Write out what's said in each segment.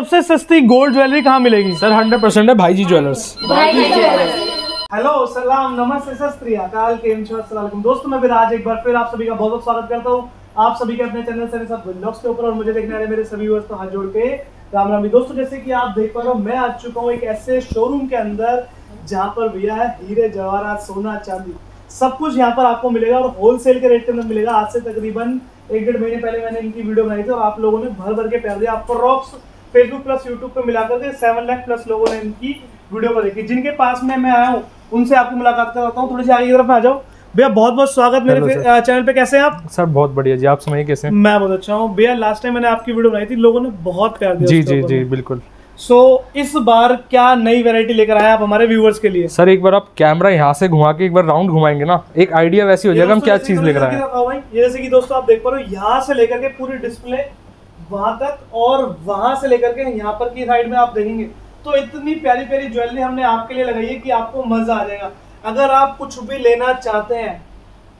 सबसे सस्ती gold jewellery कहाँ मिलेगी? सर हंड्रेड परसेंट है भाई जी ज्वेलर्स हेलो सलाम नमस्ते केम छो अस्सलाम दोस्तों मैं विराज एक बार फिर आप सभी का बहुत बहुत स्वागत करता हूँ। आप सभी के अपने चैनल से सब ब्लॉग्स के ऊपर और मुझे देखने वाले मेरे सभी व्यूअर्स को हाथ जोड़ के। राम राम जी। दोस्तों जैसे कि आप देख पा रहे हो मैं आ चुका हूँ एक ऐसे शोरूम के अंदर जहाँ पर भैया है हीरे जवाहरात सोना चांदी। सब कुछ यहाँ पर आपको मिलेगा और होलसेल के रेट के अंदर मिलेगा। आज से तकरीबन एक डेढ़ महीने पहले मैंने इनकी वीडियो बनाई थी और आप लोगों ने भर भर के प्यार दिया आपको रॉक्स फेसबुक प्लस यूट्यूब पे मिलाकर के सेवन लाख प्लस लोगों ने इनकी वीडियो को देखी। जिनके पास में मैं आया हूँ उनसे आपको मुलाकात कराता हूँ। थोड़ी सी आगे की तरफ़ आ जाओ। भैया बहुत बहुत स्वागत मेरे चैनल पे कैसे हैं आप? सर बहुत बढ़िया जी। आप सुनाइए कैसे हैं? मैं बहुत अच्छा हूँ। भैया लास्ट टाइम मैंने आपकी वीडियो बनाई थी लोगों ने बहुत प्यार दिया जी जी जी बिल्कुल। सो so, इस बार क्या नई वैरायटी लेकर आए आप हमारे व्यूअर्स के लिए? सर एक बार आप कैमरा यहाँ से घुमा के एक बार राउंड घुमाएँगे ना। एक आइडिया वैसी हो जाएगा हम क्या चीज़ लेकर आए हैं? जैसे कि दोस्तों आप देख पा रहे हो यहाँ से लेकर के पूरी डिस्प्ले वहाँ तक और वहाँ से लेकर के यहाँ पर की साइड में आप देखेंगे तो इतनी प्यारी प्यारी ज्वेलरी हमने आपके लिए लगाई है कि आपको मज़ा आ जाएगा। अगर आप कुछ भी लेना चाहते हैं,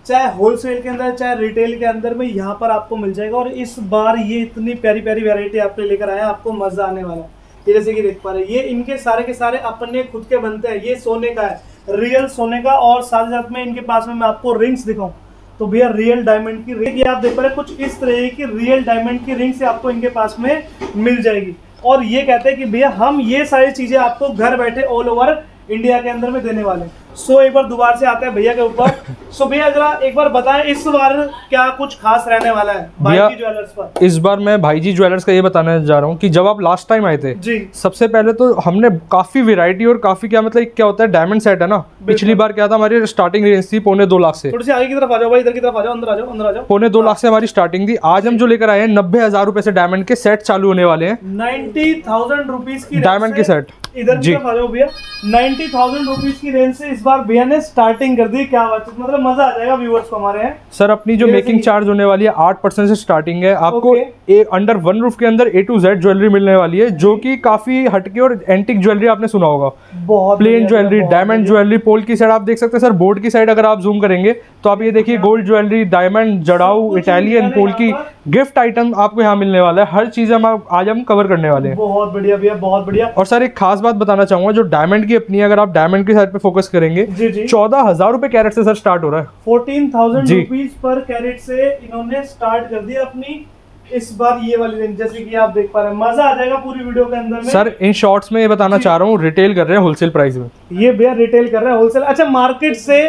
चाहे होलसेल के अंदर, चाहे रिटेल के अंदर में, यहाँ पर आपको मिल जाएगा और इस बार ये इतनी प्यारी प्यारी वैरायटी आपके लेकर हैं आपको मज़ा आने वाला है। जैसे कि देख पा रहे ये इनके सारे के सारे अपने खुद के बनते हैं, ये सोने का है रियल सोने का और साथ साथ में इनके पास में मैं आपको रिंग्स दिखाऊँ। तो भैया रियल डायमंड की रिंग आप देख पा रहे कुछ इस तरह की रियल डायमंड की रिंग से आपको इनके पास में मिल जाएगी। और ये कहते हैं कि भैया, हम ये सारी चीज़ें आपको घर बैठे ऑल ओवर इंडिया के अंदर में देने वाले। सो एक बार दोबारा से आते हैं भैया के ऊपर। सो भैया जरा एक बार बताएँ इस बार क्या कुछ खास रहने वाला है भैया- भाई ज्वेलर्स पर? इस बार मैं भाई जी ज्वेलर्स का ये बताने जा रहा हूँ कि जब आप लास्ट टाइम आए थे जी। सबसे पहले तो हमने काफ़ी वैरायटी और काफ़ी क्या मतलब क्या होता है डायमंड सेट है ना? पिछली बार क्या था हमारी स्टार्टिंग रेंज थी पौने दो लाख से। थोड़ी सी आगे की तरफ़ आ जाओ भाई इधर की तरफ़ आ जाओ अंदर आ जाओ अंदर आ जाओ। पौने दो लाख से हमारी स्टार्टिंग थी। आज हम जो लेकर आए हैं नब्बे हज़ार रुपए से डायमंड के सेट चालू होने वाले हैं। नाइन्टी थाउज़ेंड रुपीज़ की डायमंड के सेट इधर की। तरफ़ आ जाओ भैया। नाइन्टी थाउज़ेंड रुपीज़ की रेंज से इस बार भैया ने स्टार्टिंग कर दी क्या बात है। मतलब मज़ा आ जाएगा व्यूअर्स को हमारे हैं। सर अपनी जो मेकिंग चार्ज होने वाली है आठ परसेंट से स्टार्टिंग है। आपको. एक अंडर वन रूफ के अंदर ए टू जेड ज्वेलरी मिलने वाली है जो कि काफ़ी हटके और एंटिक ज्वेलरी आपने सुना होगा। बहुत प्लेन ज्वेलरी डायमंड ज्वेलरी पोल की साइड आप देख सकते हैं। सर बोर्ड की साइड अगर आप जूम करेंगे तो आप ये देखिए गोल्ड ज्वेलरी डायमंड जड़ाऊ इटालियन पोल की गिफ्ट आइटम आपको यहाँ मिलने वाला है। हर चीज़ हम आज हम कवर करने वाले हैं। बहुत बढ़िया भैया बहुत बढ़िया। और सर एक खास बात बताना चाहूँगा जो डायमंड की अपनी अगर आप डायमंड की साइड पे फोकस करेंगे चौदह हज़ार रुपए कैरेट से सर स्टार्ट हो रहा है। फोर्टीन थाउज़ेंड रुपीज़ पर कैरेट से इन्होंने स्टार्ट कर दिया अपनी इस बार ये वाली रेंज जैसे कि आप देख पा रहे हैं मज़ा आ जाएगा पूरी वीडियो के अंदर में। सर इन शॉर्ट्स में ये बताना चाह रहा हूँ रिटेल कर रहे हैं होलसेल प्राइस में। ये भैया रिटेल कर रहे हैं होलसेल अच्छा मार्केट से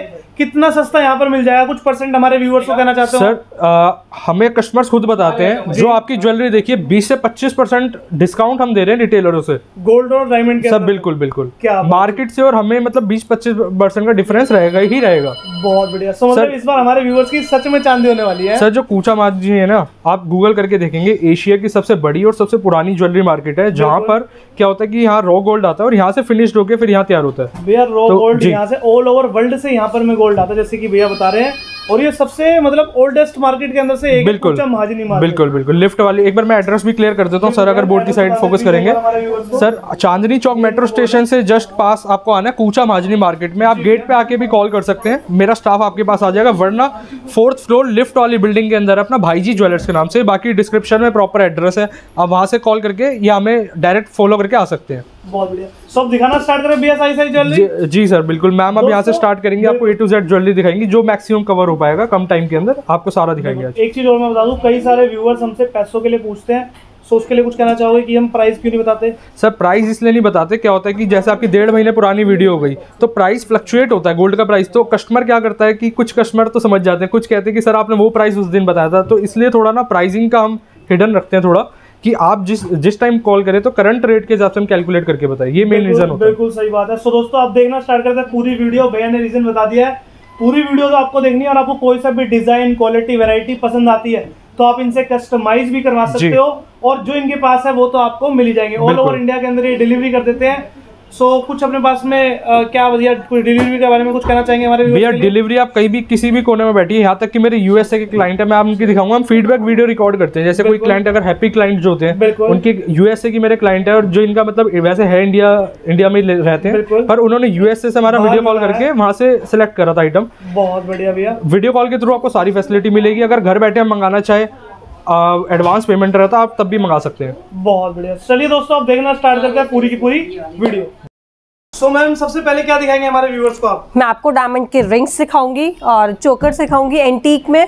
कितना सस्ता यहाँ पर मिल जाएगा? कुछ परसेंट हमारे व्यूअर्स को कहना चाहते हो? सर आ, हमें कस्टमर्स खुद बताते हैं जो आपकी ज्वेलरी देखिए 20 से 25 परसेंट डिस्काउंट हम दे रहे हैं रिटेलरों से। गोल्ड और डायमंड के सर बिल्कुल बिल्कुल। क्या मार्केट से और हमें मतलब 20-25 परसेंट का डिफरेंस रहेगा ही रहेगा। बहुत बढ़िया। सो मतलब इस बार हमारे व्यूअर्स की सच में चांदी होने वाली है। सर जो कूचा मार्ग जी है ना आप गूगल करके देखेंगे एशिया की सबसे बड़ी और सबसे पुरानी ज्वेलरी मार्केट है जहाँ पर क्या होता है कि यहाँ रॉ गोल्ड आता है और यहाँ से फिनिश्ड होकर फिर यहाँ तैयार होता है। रो तो गोल्ड यहाँ से ऑल ओवर वर्ल्ड से यहाँ पर में गोल्ड आता है जैसे कि भैया बता रहे हैं। और ये सबसे मतलब ओल्डेस्ट मार्केट के अंदर से एक बिल्कुल महाजनी मार्केट बिल्कुल बिल्कुल। लिफ्ट वाली एक बार मैं एड्रेस भी क्लियर कर देता हूँ सर अगर बोर्ड की साइड फोकस करेंगे। Sir Chandni Chowk metro station से जस्ट पास आपको आना है कूचा महाजनी मार्केट में। आप गेट पे आके भी कॉल कर सकते हैं। मेरा स्टाफ आपके पास आ जाएगा वरना फोर्थ फ्लोर लिफ्ट वाली बिल्डिंग के अंदर अपना भाई जी ज्वेलर्स के नाम से बाकी डिस्क्रिप्शन में प्रॉपर एड्रेस है। आप वहाँ से कॉल करके या हमें डायरेक्ट फॉलो करके आ सकते हैं। बहुत बढ़िया। सब दिखाना स्टार्ट करें भैया सारी सारी ज्वेलरी जी, सर बिल्कुल। मैम अब यहाँ से स्टार्ट करेंगे। आपको ए टू जेड ज्वेलरी दिखाएँगे जो मैक्सिमम कवर हो पाएगा कम टाइम के अंदर। आपको सारा दिखाएँगे एक चीज़ और मैं बता दूँ कई सारे व्यूअर्स हमसे पैसों के लिए पूछते हैं सो उसके लिए कुछ कहना चाहोगे कि हम प्राइस क्यों नहीं बताते? सर प्राइस इसलिए नहीं बताते क्या होता है कि जैसे आपकी डेढ़ महीने पुरानी वीडियो हो गई तो प्राइस फ्लक्चुएट होता है गोल्ड का प्राइस तो कस्टमर क्या करता है कि कुछ कस्टमर तो समझ जाते हैं कुछ कहते हैं कि सर आपने वो प्राइस उस दिन बताया था। तो इसलिए थोड़ा ना प्राइसिंग का हम हिडन रखते हैं थोड़ा। कि आप जिस जिस टाइम कॉल करें तो करंट रेट के हिसाब से हम कैलकुलेट करके बताएँ। ये मेन रीजन होता है। बिल्कुल सही बात है। सो दोस्तों आप देखना स्टार्ट करते हैं। पूरी वीडियो भैया ने रीजन बता दिया है। पूरी वीडियो तो आपको देखनी है और आपको कोई सा भी डिज़ाइन क्वालिटी वेरायटी पसंद आती है तो आप इनसे कस्टमाइज भी करवा सकते हो। और जो इनके पास है वो तो आपको मिल ही जाएँगे। ऑल ओवर इंडिया के अंदर ये डिलीवरी कर देते हैं। सो so, कुछ अपने पास में अ, क्या भैया डिलीवरी के बारे में कुछ कहना चाहेंगे हमारे भैया डिलीवरी आप कहीं भी किसी भी कोने में बैठिए यहाँ तक कि मेरे यूएसए के क्लाइंट है मैं आप उनकी दिखाऊँगा हम फीडबैक वीडियो रिकॉर्ड करते हैं। जैसे कोई क्लाइंट अगर हैप्पी क्लाइंट जो होते हैं। उनके यूएसए की मेरे क्लाइंट है और जो इनका मतलब वैसे है इंडिया इंडिया में रहते हैं पर उन्होंने यूएसए से हमारा वीडियो कॉल करके वहाँ से सिलेक्ट करा था आइटम बहुत बढ़िया भैया। वीडियो कॉल के थ्रू आपको सारी फैसिलिटी मिलेगी। अगर घर बैठे हम मंगाना चाहे एडवांस पेमेंट रहता है आप तब भी मंगा सकते हैं। बहुत बढ़िया। चलिए दोस्तों आप देखना स्टार्ट करते हैं पूरी की पूरी वीडियो सो मैम सबसे पहले क्या दिखाएँगे हमारे व्यूवर्स को आप? मैं आपको डायमंड के रिंग्स सिखाऊँगी और चोकर सिखाऊँगी एंटीक में।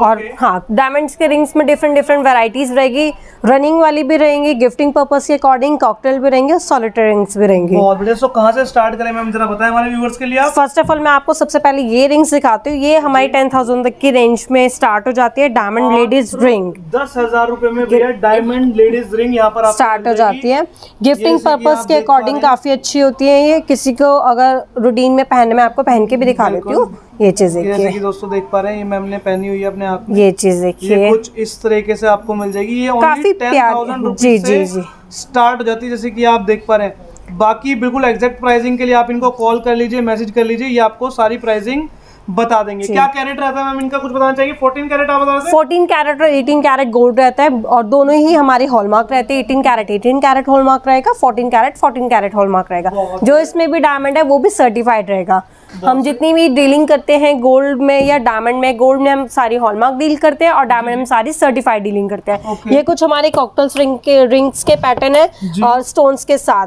और Okay. हाँ डायमंड्स के रिंग्स में डिफरेंट डिफरेंट वैरायटीज रहेगी। रनिंग वाली भी रहेंगी गिफ्टिंग पर्पस के अकॉर्डिंग कॉकटेल भी रहेंगे सॉलिटर रिंग्स भी रहेंगी। बहुत बढ़िया। सो कहाँ से स्टार्ट करें मैम? जरा बताएँ हमारे व्यूअर्स के लिए फ़र्स्ट ऑफ़ ऑल मैं आपको सबसे पहले ये रिंग्स दिखाती हूँ। ये हमारी टेन थाउज़ेंड तक की रेंज में स्टार्ट हो जाती है डायमंड लेडीज़ रिंग दस हज़ार रूपए में भैया डायमंड लेडीज़ रिंग यहाँ पर स्टार्ट हो जाती है। गिफ्टिंग जैसे कि अकॉर्डिंग काफ़ी अच्छी होती है ये। किसी को अगर रूटीन में पहनने में आपको पहन के भी दिखा देती हूँ। ये चीज़ देखिए दोस्तों देख पा रहे हैं ये मैम ने पहनी हुई है अपने हाथ में। ये चीज़ देखिए कुछ इस तरीके से आपको मिल जाएगी। ये काफ़ी ओनली टेन थाउज़ेंड जी, जी, जी। स्टार्ट हो जाती है जैसे की आप देख पा रहे हैं। बाकी बिल्कुल एग्जैक्ट प्राइसिंग के लिए आप इनको कॉल कर लीजिए मैसेज कर लीजिए ये आपको सारी प्राइसिंग बता देंगे। क्या कैरेट रहता है मैम? इनका कुछ बताना चाहिए? 14 कैरेट आप बता थे 14 कैरेट और 18 कैरेट गोल्ड रहता है और दोनों ही हमारे हॉलमार्क रहते हैं। 18 कैरेट 18 कैरेट हॉलमार्क रहेगा 14 कैरेट 14 कैरेट हॉलमार्क रहेगा। जो इसमें भी डायमंड है वो भी सर्टिफाइड रहेगा। हम जितनी भी डीलिंग करते हैं गोल्ड में या डायमंड में गोल्ड में हम सारी हॉलमार्क डील करते हैं और डायमंड में सारी सर्टिफाइड डीलिंग करते हैं। ये कुछ हमारे कॉकटल्स रिंग के रिंग्स के पैटर्न है और स्टोन्स के साथ।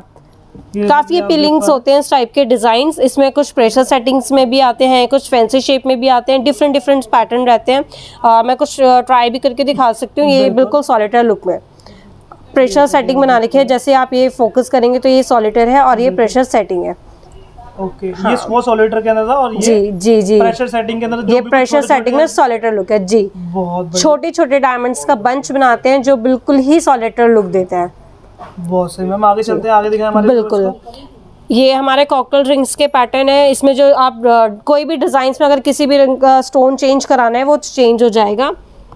काफ़ी अपीलिंग्स होते हैं इस टाइप के डिज़ाइन इसमें कुछ प्रेशर सेटिंग्स में भी आते हैं कुछ फैंसी शेप में भी आते हैं डिफरेंट डिफरेंट पैटर्न रहते हैं। अ, मैं कुछ ट्राई भी करके दिखा सकती हूँ। ये बिल्कुल। सॉलिटर लुक में। प्रेशर सेटिंग बना रखी है। जैसे आप ये फोकस करेंगे तो ये सॉलिटर है और ये प्रेशर सेटिंग है। ओके ये वो सॉलिटर के अंदर था और ये जी जी जी। प्रेशर सेटिंग के अंदर ये प्रेशर सेटिंग में सॉलिटर लुक है जी। बहुत छोटे छोटे डायमंड्स का बंच बनाते हैं जो बिल्कुल ही सॉलिटर लुक देते है। बहुत सही मैम आगे चलते हैं आगे दिखाएँ हमारे बिल्कुल। ये हमारे कॉकटेल रिंग्स के पैटर्न है इसमें जो आप कोई भी डिज़ाइन में अगर किसी भी रंग का स्टोन चेंज कराना है वो चेंज हो जाएगा।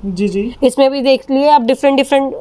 जी जी। इसमें भी देख लिए आप डिफरेंट डिफरेंट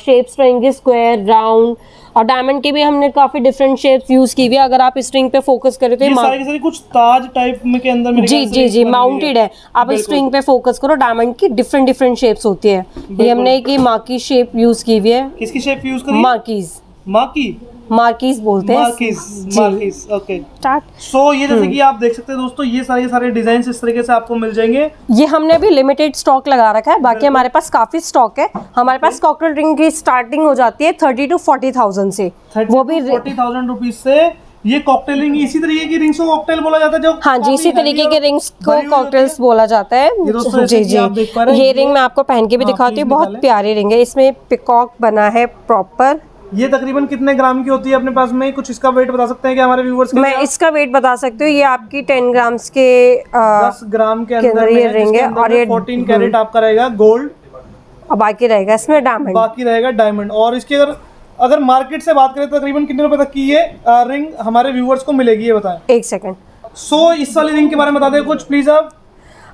शेप्स रहेंगे स्क्वायर राउंड और डायमंड की भी हमने काफ़ी डिफरेंट शेप्स यूज़ की हुई है। अगर आप स्ट्रिंग पे फोकस करें तो ये सारी की सारी कुछ ताज टाइप में के अंदर मेरे जी जी जी माउंटेड है। आप स्ट्रिंग पे फोकस करो डायमंड की डिफरेंट डिफरेंट शेप्स होती है। ये हमने की माकी शेप यूज़ की हुई है। किसकी शेप यूज़ माकीज माकी मार्कीज बोलते हैं। Marquise marquise okay start so ये हम्म। जैसे कि आप देख सकते हैं दोस्तों ये सारे सारे डिज़ाइन इस तरीके से आपको मिल जाएँगे। ये हमने अभी लिमिटेड स्टॉक लगा रखा है बाकी हमारे पास काफ़ी स्टॉक है। हमारे पास कॉकटेल रिंग की स्टार्टिंग हो जाती है थर्टी टू फोर्टी थाउज़ेंड से। वो भी फोर्टी थाउज़ेंड रुपीज़ से ये कॉकटेल रिंग इसी तरीके की रिंग्स को कॉकटेल बोला जाता है जो हाँ जी इसी तरीके के रिंग्स को कॉकटेल्स बोला जाता है। ये जी जी। ये रिंग मैं आपको पहन के भी हाँ, दिखाती हूँ बहुत। प्यारी रिंग है। इसमें पिकॉक बना है प्रॉपर ये तकरीबन कितने ग्राम की होती है अपने पास में? कुछ इसका वेट बता सकते हैं कि हमारे व्यूवर्स मैं इसका वेट बता सकती हूँ ये आपकी टेन ग्राम्स के 10 ग्राम के अंदर ये रिंग है और ये- 14 कैरेट आपका रहेगा गोल्ड और बाकी रहेगा इसमें डायमंड बाकी रहेगा डायमंड और इसकी अगर अगर मार्केट से बात करें तो तकरीबन कितने रुपए तक की ये रिंग हमारे व्यूवर्स को मिलेगी ये बताएँ। एक सेकंड सो so, इस वाली रिंग के बारे में बता दें कुछ प्लीज़ आप।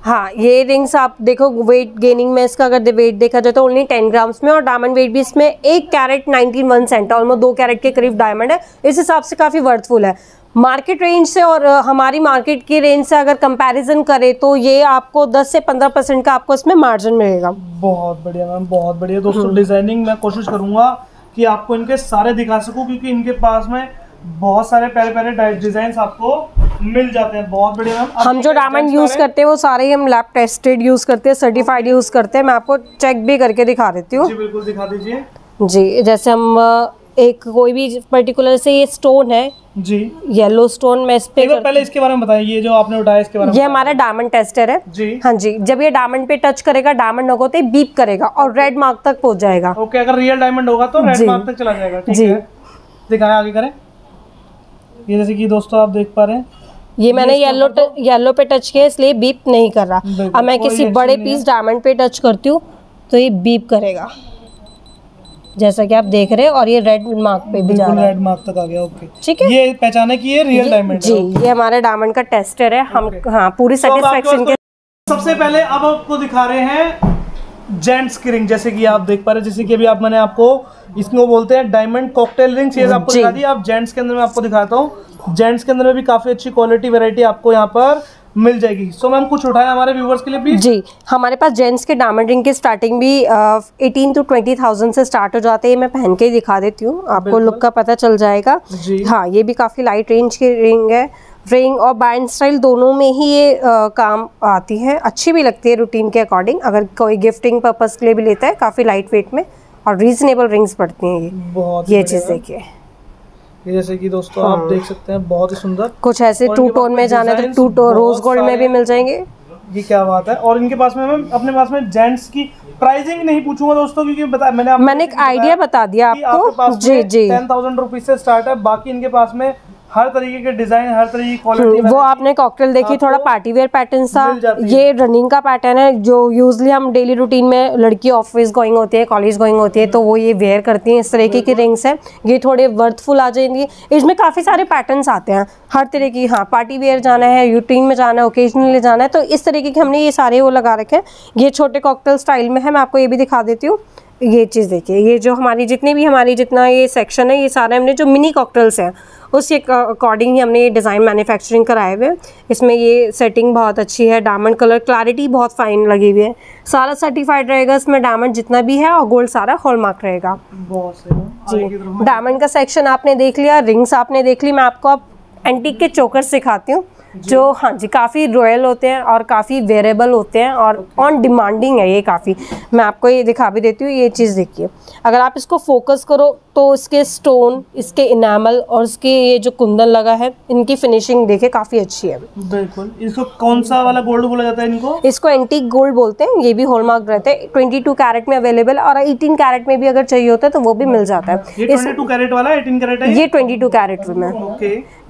हाँ ये रिंग्स आप देखो वेट गेनिंग में इसका अगर वेट देखा जाए तो ओनली टेन ग्राम्स में और डायमंड वेट भी इसमें एक carat nineteen one cent almost दो कैरेट के करीब डायमंड है। इस हिसाब से काफ़ी वर्थफुल है। मार्केट रेंज से और हमारी मार्केट की रेंज से अगर कंपैरिजन करें तो ये आपको 10 से 15 परसेंट का आपको इसमें मार्जिन मिलेगा। बहुत बढ़िया मैम बहुत बढ़िया। हम्म। दोस्तों डिज़ाइनिंग मैं कोशिश करूँगा कि आपको इनके सारे दिखा सकूँ क्योंकि इनके पास में बहुत सारे प्यारे प्यारे डिज़ाइन आपको मिल जाते हैं। बहुत बढ़िया मैम। हम जो डायमंड यूज़ करते हैं वो सारे ही हम लैब टेस्टेड यूज़ करते हैं सर्टिफाइड यूज़ करते हैं। मैं आपको चेक भी करके दिखा देती हूँ। जी बिल्कुल दिखा दीजिए। जी जैसे हम एक कोई भी पर्टिकुलर से ये स्टोन है। जी। येलो स्टोन मैं इस पे कर- पहले इसके बारे में बताइए ये जो आपने उठाया इसके बारे में ये हमारा डायमंड टेस्टर है। जी। हाँ जी जब ये डायमंड पे टच करेगा डायमंड होगा तो बीप करेगा और रेड मार्क तक पहुँच जाएगा। ओके अगर रियल डायमंड होगा तो रेड मार्क तक चला जाएगा ठीक जी। है? दिखाएँ आगे करें। ये जैसे कि दोस्तों आप देख पा रहे हैं ये मैंने येलो येलो पे टच किया इसलिए बीप नहीं कर रहा। अब मैं किसी बड़े पीस डायमंड पे टच करती हूँ तो ये बीप करेगा। जैसा कि आप देख रहे हैं और ये रेड मार्क पे भी जा रहा है। रेड मार्क तक आ गया ओके ठीक है? ये पहचाने की ये रियल डायमंड जी ये हमारे डायमंड का टेस्टर है हम हाँ पूरी तो सेटिस्फेक्शन के सबसे पहले अब आपको दिखा रहे हैं जेंट्स की रिंग जैसे कि आप देख पा रहे हैं जैसे कि अभी आप मैंने आपको इसको बोलते हैं डायमंड कॉकटेल रिंग्स ये आपको दिखा दी। अब जेंट्स के अंदर मैं आपको दिखाता हूँ। जेंट्स के अंदर में भी काफ़ी अच्छी क्वालिटी वैरायटी आपको यहाँ पर मिल जाएगी। सो so, मैम कुछ उठाया हमारे व्यूवर्स के लिए प्लीज़ जी हमारे पास जेंट्स के डायमंड रिंग की स्टार्टिंग भी एटीन टू ट्वेंटी थाउज़ेंड से स्टार्ट हो जाते हैं। मैं पहन के ही दिखा देती हूँ। आपको लुक का पता चल जाएगा। जी। हाँ ये भी काफ़ी लाइट रेंज की रिंग है। रिंग और बैंड स्टाइल दोनों में ही ये आ, काम आती है। अच्छी भी लगती है रूटीन के अकॉर्डिंग अगर कोई गिफ्टिंग पर्पस के लिए भी लेता है काफ़ी लाइट वेट में और रीजनेबल रिंग्स पड़ती हैं ये। बहुत ये चीज़ देखिए ये जैसे कि दोस्तों हाँ। आप। देख सकते हैं बहुत ही सुंदर। कुछ ऐसे टू टोन में में जाना है तो टू टोन रोज गोल्ड में भी मिल जाएँगे। ये क्या बात है? और इनके पास में मैम अपने पास में जेंट्स की प्राइसिंग नहीं पूछूँगा दोस्तों क्योंकि बता मैंने मैंने एक आइडिया बता दिया आपके जी जी। टेन थाउज़ेंड रुपीज़ से स्टार्ट है बाकी इनके पास में हर तरीके के डिज़ाइन हर तरीके की क्वालिटी वो आपने कॉकटेल देखी थोड़ा पार्टी वेयर पैटर्न था है। ये रनिंग का पैटर्न है जो यूजली हम डेली रूटीन में लड़की ऑफ़िस गोइंग होती है कॉलेज गोइंग होती है तो वो ये वेयर करती हैं इस तरीके की रिंग्स है। ये थोड़े वर्थफुल आ जाएँगी। इसमें काफ़ी सारे पैटर्न्स आते हैं। हर तरह की हाँ पार्टी वेयर जाना है रूटीन में जाना है ओकेजनली जाना है तो इस तरीके के हमने ये सारे वो लगा रखे हैं। ये छोटे कॉकटेल स्टाइल में है मैं आपको ये भी दिखा देती हूँ। ये चीज़ देखिए ये जो हमारी जितनी भी हमारी जितना ये सेक्शन है ये सारे हमने जो मिनी कॉकटेल्स हैं उसके अकॉर्डिंग ही हमने ये डिज़ाइन मैन्युफैक्चरिंग कराए हुए हैं। इसमें ये सेटिंग बहुत अच्छी है डायमंड कलर क्लैरिटी बहुत फाइन लगी हुई है। सारा सर्टिफाइड रहेगा इसमें डायमंड जितना भी है और गोल्ड सारा हॉलमार्क रहेगा। जी डायमंड का सेक्शन आपने देख लिया रिंग्स आपने देख ली मैं आपको अब एंटीक के चोकर सिखाती हूँ। जो। हाँ जी काफ़ी रॉयल होते हैं और काफ़ी वेरेबल होते हैं और ऑन डिमांडिंग है ये काफ़ी। मैं आपको ये दिखा भी देती हूँ ये चीज़ देखिए। अगर आप इसको फोकस करो तो इसके स्टोन इसके इनामल और इसके ये जो कुंदन लगा है इनकी फिनिशिंग देखिए काफ़ी अच्छी है। बिल्कुल। इसको कौन सा वाला गोल्ड बोला जाता है इनको? इसको एंटीक गोल्ड बोलते हैं ये भी हॉलमार्क रहते हैं। ट्वेंटी टू कैरेट में अवेलेबल और एटीन कैरेट में भी अगर चाहिए होता है तो वो भी मिल जाता है। ये इस कैरेट वाला 18 कैरेट है? ये ट्वेंटी टू कैरेट में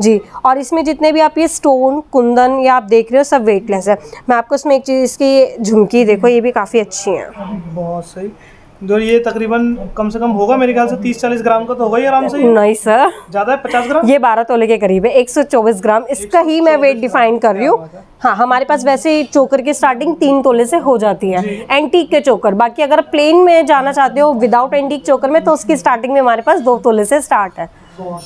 जी और इसमें जितने भी आप ये स्टोन कुंदन या आप देख रहे हो सब वेटलेस है। मैं आपको इसमें एक चीज़ इसकी झुमकी देखो ये भी काफ़ी अच्छी है। बहुत सही। जो ये तकरीबन कम से कम होगा मेरे ख्याल से 30-40 ग्राम का तो होगा ही आराम से। नहीं सर ज़्यादा है 50 ग्राम? ये 12 तोले के करीब है 124 ग्राम। इसका ही मैं वेट डिफाइन कर रही हूँ। हाँ। हमारे पास वैसे ही चोकर की स्टार्टिंग तीन तोले से हो जाती है। एंटीक के चोकर बाकी अगर प्लेन में जाना चाहते हो विदाउट एंटीक चोकर में तो उसकी स्टार्टिंग में हमारे पास दो तोले से स्टार्ट है।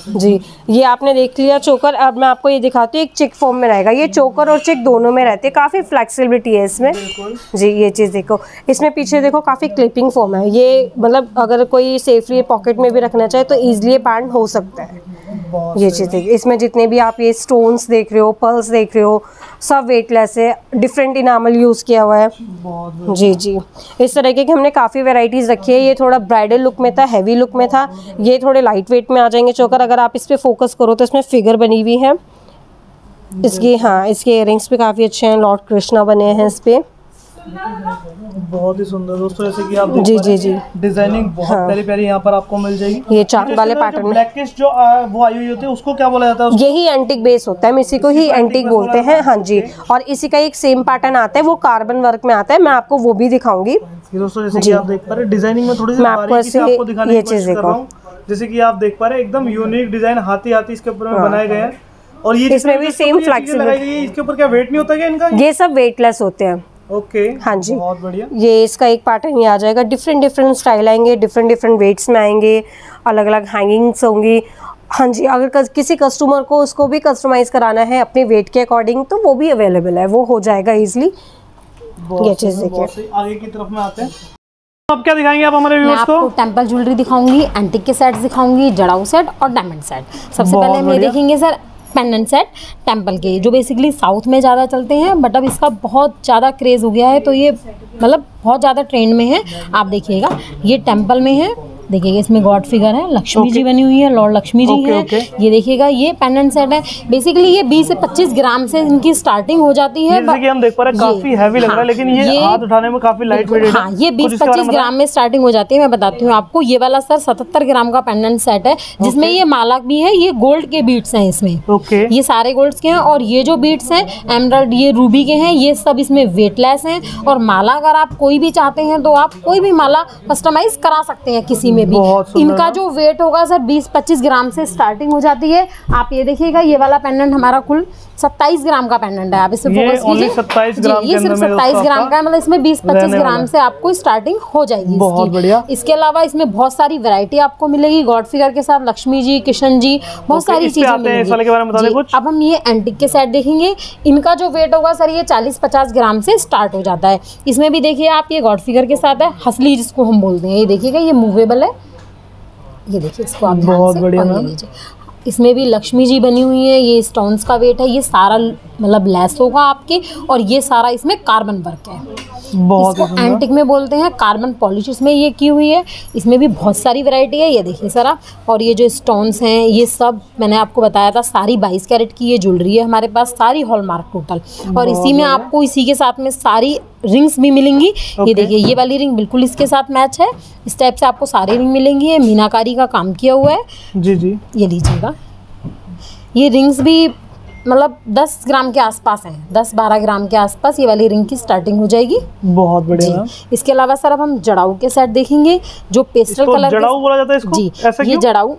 जी ये आपने देख लिया चोकर। अब मैं आपको ये दिखाती हूँ एक चिक फॉर्म में रहेगा। ये चोकर और चिक दोनों में रहते हैं। काफ़ी फ्लेक्सिबिलिटी है इसमें। जी ये चीज़ देखो। इसमें पीछे देखो काफ़ी क्लिपिंग फॉर्म है। ये मतलब अगर कोई सेफली पॉकेट में भी रखना चाहे तो ईजिली बैंड हो सकता है। ये चीज़ देखिए। इसमें जितने भी आप ये स्टोन्स देख रहे हो पर्ल्स देख रहे हो सब वेटलेस है। डिफरेंट इनामल यूज़ किया हुआ है। जी जी। इस तरीके की हमने काफ़ी वेराइटीज़ रखी है। ये थोड़ा ब्राइडल लुक में था हैवी लुक में था। ये थोड़े लाइट वेट में आ जाएँगे चोकर अगर आप इस पर फोकस करो तो इसमें फिगर बनी हुई है। इसकी हाँ इसके इयरिंग्स भी काफ़ी अच्छे हैं लॉर्ड कृष्णा बने हैं इस पे। बहुत ही सुंदर दोस्तों जैसे कि आप देख जी जी जी। डिज़ाइनिंग बहुत हाँ। प्यारी प्यारी यहाँ पर आपको मिल जाएगी। ये चाँद वाले पैटर्न में ब्लैकिश जो आ, वो आई हुई होती है उसको क्या बोला जाता है? यही एंटिक बेस होता है हम इसी को ही एंटिक बोलते हैं। हाँ। जी और इसी का एक सेम पैटर्न आता है वो कार्बन वर्क में आता है मैं आपको वो भी दिखाऊँगी। दोस्तों जैसे कि आप देख पा रहे डिज़ाइनिंग में थोड़ी सी मैं आपको ये चीज़ कर देखो। रहा हूँ। जैसे कि आप देख पा रहे हैं एकदम यूनिक डिज़ाइन हाथी हाथी इसके ऊपर में हाँ। बनाए गए हैं. और ये इसमें भी गई है, इसके ऊपर क्या वेट नहीं होता क्या इनका? ये सब वेटलेस होते हैं। ओके हाँ जी। बहुत बढ़िया। ये इसका एक पैटर्न ही आ जाएगा। डिफरेंट डिफरेंट स्टाइल आएँगे डिफरेंट डिफरेंट वेट्स में आएँगे अलग अलग हैंगिंग्स होंगी। हाँ जी अगर कस, किसी कस्टमर को उसको भी कस्टमाइज कराना है अपने वेट के अकॉर्डिंग तो वो भी अवेलेबल है। वो हो जाएगा इजीली ये चीज़ देखिए। आगे की तरफ़ में आते हैं। अब क्या दिखाएँगे आप हमारे व्यूअर्स को? टेंपल ज्वेलरी दिखाऊँगी एंटिक के सेट्स दिखाऊँगी जड़ाऊ सेट और डायमंड सेट सबसे पहले हम ये देखेंगे सर पेंडेंट सेट टेंपल के जो बेसिकली साउथ में ज़्यादा चलते हैं बट अब इसका बहुत ज़्यादा क्रेज़ हो गया है तो ये मतलब बहुत ज़्यादा ट्रेंड में है। आप देखिएगा ये टेंपल में है देखिएगा इसमें गॉड फिगर है लक्ष्मी जी बनी हुई है लॉर्ड लक्ष्मी जी हैं। ये देखिएगा ये पेंडेंट सेट है। बेसिकली ये 20 से 25 ग्राम से इनकी स्टार्टिंग हो जाती है जैसे कि हम देख पा रहे हैं काफ़ी हैवी लग रहा है हाँ, लेकिन ये हाथ उठाने में काफ़ी लाइट वेट है। हाँ ये कुछ 20 इसके बारे में 25 ग्राम में स्टार्टिंग हो जाती है। मैं बताती हूँ आपको ये वाला सर 77 ग्राम का पेंडेंट सेट है जिसमें ये माला भी है ये गोल्ड के बीट्स हैं इसमें। ये सारे गोल्ड्स के हैं और ये जो बीट्स हैं एमराल्ड ये रूबी के हैं ये सब इसमें वेटलेस हैं। और माला अगर आप कोई भी चाहते हैं तो आप कोई भी माला कस्टमाइज करा सकते हैं किसी में भी। इनका जो वेट होगा सर 20-25 ग्राम से स्टार्टिंग हो जाती है। आप ये देखिएगा ये वाला पेंडेंट हमारा कुल 27 ग्राम का पेंडेंट है। आप इसे फोकस कीजिए। 27 जी, ग्राम ये सिर्फ़ अंदर में 27 ग्राम का है मतलब इसमें 20-25 रहने वाला। ग्राम से आपको स्टार्टिंग हो जाएगी बहुत बढ़िया। इसके अलावा इसमें बहुत सारी वैरायटी आपको मिलेगी गॉड फिगर के साथ लक्ष्मी जी किशन जी बहुत सारी चीज़ें में। अब हम ये एंटिक के सेट देखेंगे। इनका जो वेट होगा सर ये 40-50 ग्राम से स्टार्ट हो जाता है। इसमें भी देखिए आप ये गॉड फिगर के साथ है हसली जिसको हम बोलते हैं। ये देखिएगा ये मूवेबल है। ये देखिए इसको आप बहुत बढ़िया लीजिए। इसमें भी लक्ष्मी जी बनी हुई है ये स्टोन्स का वेट है ये सारा मतलब लेस होगा आपके और ये सारा इसमें कार्बन वर्क है। बहुत इसको एंटिक में बोलते हैं कार्बन पॉलिश इसमें ये की हुई है। इसमें भी बहुत सारी वैरायटी है ये देखिए सर आप और ये जो स्टोन्स हैं ये सब मैंने आपको बताया था सारी 22 कैरेट की ये ज्वेलरी है हमारे पास सारी हॉलमार्क टोटल और इसी में आपको इसी के साथ में सारी रिंग्स भी मिलेंगी। ये Okay. देखिए ये वाली रिंग बिल्कुल इसके साथ मैच है। इस टाइप से आपको सारी रिंग मिलेंगी। ये मीनाकारी का काम किया हुआ है। जी जी। ये लीजिएगा। ये रिंग्स भी मतलब 10 ग्राम के आसपास हैं। 10-12 ग्राम के आसपास ये वाली रिंग की स्टार्टिंग हो जाएगी। बहुत बढ़िया इसके अलावा सर अब हम जड़ाऊ के सेट देखेंगे जो पेस्टल कलर जड़ाऊ बोला जाता है इसको? जी। ऐसा ये जड़ाऊ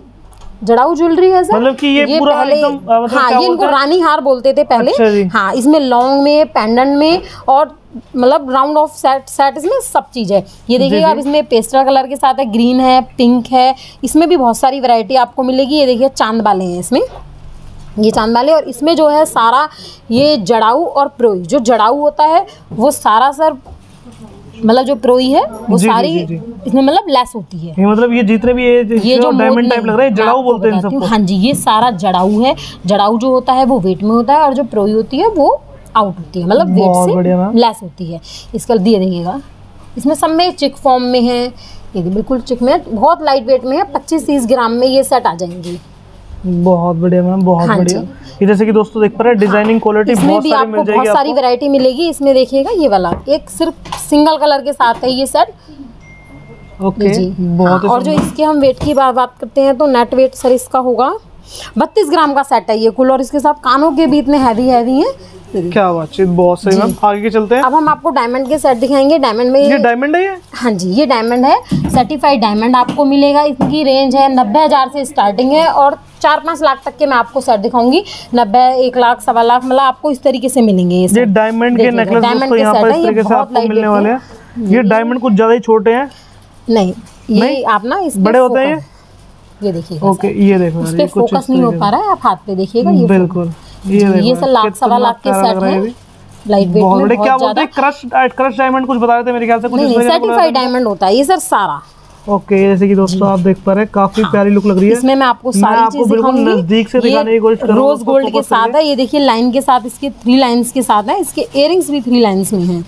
जड़ाऊ ज्वेलरी है सर। मतलब कि ये ये पूरा अ, मतलब हाँ ये इनको रानी हार बोलते थे पहले। अच्छा हाँ इसमें लॉन्ग में पेंडेंट में और मतलब राउंड ऑफ़ सेट सेट इसमें सब चीज़ है। ये देखिएगा आप इसमें पेस्टल कलर के साथ है ग्रीन है पिंक है इसमें भी बहुत सारी वैरायटी आपको मिलेगी। ये देखिए चाँद वाले हैं इसमें। ये चाँद वाले और इसमें जो है सारा ये जड़ाऊ और प्रोई जो जड़ाऊ होता है वो सारा सर मतलब जो प्रोई है वो जी, सारी जी, जी। इसमें मतलब लेस होती है। ये मतलब ये जितने भी ये, ये जो डायमंड टाइप लग रहा है जड़ाऊ बोलते हैं हूँ। सबको। हाँ। जी ये सारा जड़ाऊ है। जड़ाऊ जो होता है वो वेट में होता है और जो प्रोई होती है वो आउट होती है। मतलब वेट से लेस होती है। इसका दिए देखिएगा। इसमें सब में चिक फॉर्म में है। ये बिल्कुल चिक में बहुत लाइट वेट में है। पच्चीस तीस ग्राम में ये सेट आ जाएँगे। बहुत बढ़िया मैम बहुत हाँ बढ़िया। ये जैसे कि दोस्तों देख पा रहे हैं डिज़ाइनिंग क्वालिटी इसमें बहुत भी सारी आपको बहुत सारी वैरायटी मिलेगी। इसमें देखिएगा ये वाला एक सिर्फ़ सिंगल कलर के साथ है ये सर ओके जी। बहुत और जो इसके हम वेट की बात करते हैं तो नेट वेट सर इसका होगा बत्तीस ग्राम का सेट है ये कुल और इसके साथ कानों के भी इतने हैवी हैवी हैं। क्या बातचीत बहुत सही मैम। आगे के चलते हैं। अब हम आपको डायमंड के सेट दिखाएँगे। डायमंड में ये डायमंड है ये? हाँ जी ये डायमंड है। सर्टिफाइड डायमंड आपको मिलेगा। इसकी रेंज है नब्बे हज़ार से स्टार्टिंग है और चार पाँच लाख तक के मैं आपको सेट दिखाऊँगी। नब्बे एक लाख सवा लाख मतलब आपको इस तरीके से मिलेंगे ये डायमंड के नेकलेस diamond के पर है, ये बहुत मिलने वाले हैं। ये डायमंड कुछ ज़्यादा ही छोटे हैं। नहीं ये आप ना इस बड़े होते हैं ये देखिए ओके ये देखो इस यार, पे कुछ फोकस नहीं हो पा रहा है आप हाथ पे देखिएगा ये बिल्कुल ये सब लाख सवा लाख के सेट है ये। हैं भी। लाइट वेट में बड़े क्या बहुत बोलते हैं क्रश क्रश डायमंड कुछ बता रहे थे मेरे ख्याल से कुछ नहीं इस नहीं तरीके से सर्टिफाइड डायमंड होता है ये सर सारा। ओके जैसे कि दोस्तों आप देख पा रहे हैं काफ़ी प्यारी लुक लग रही है। इसमें मैं आपको मैं आपको बिल्कुल नज़दीक से दिखाने की कोशिश कर रोज गोल्ड के साथ है ये देखिए लाइन के साथ इसके थ्री लाइंस के साथ है इसके इयरिंग्स भी थ्री लाइंस में हैं।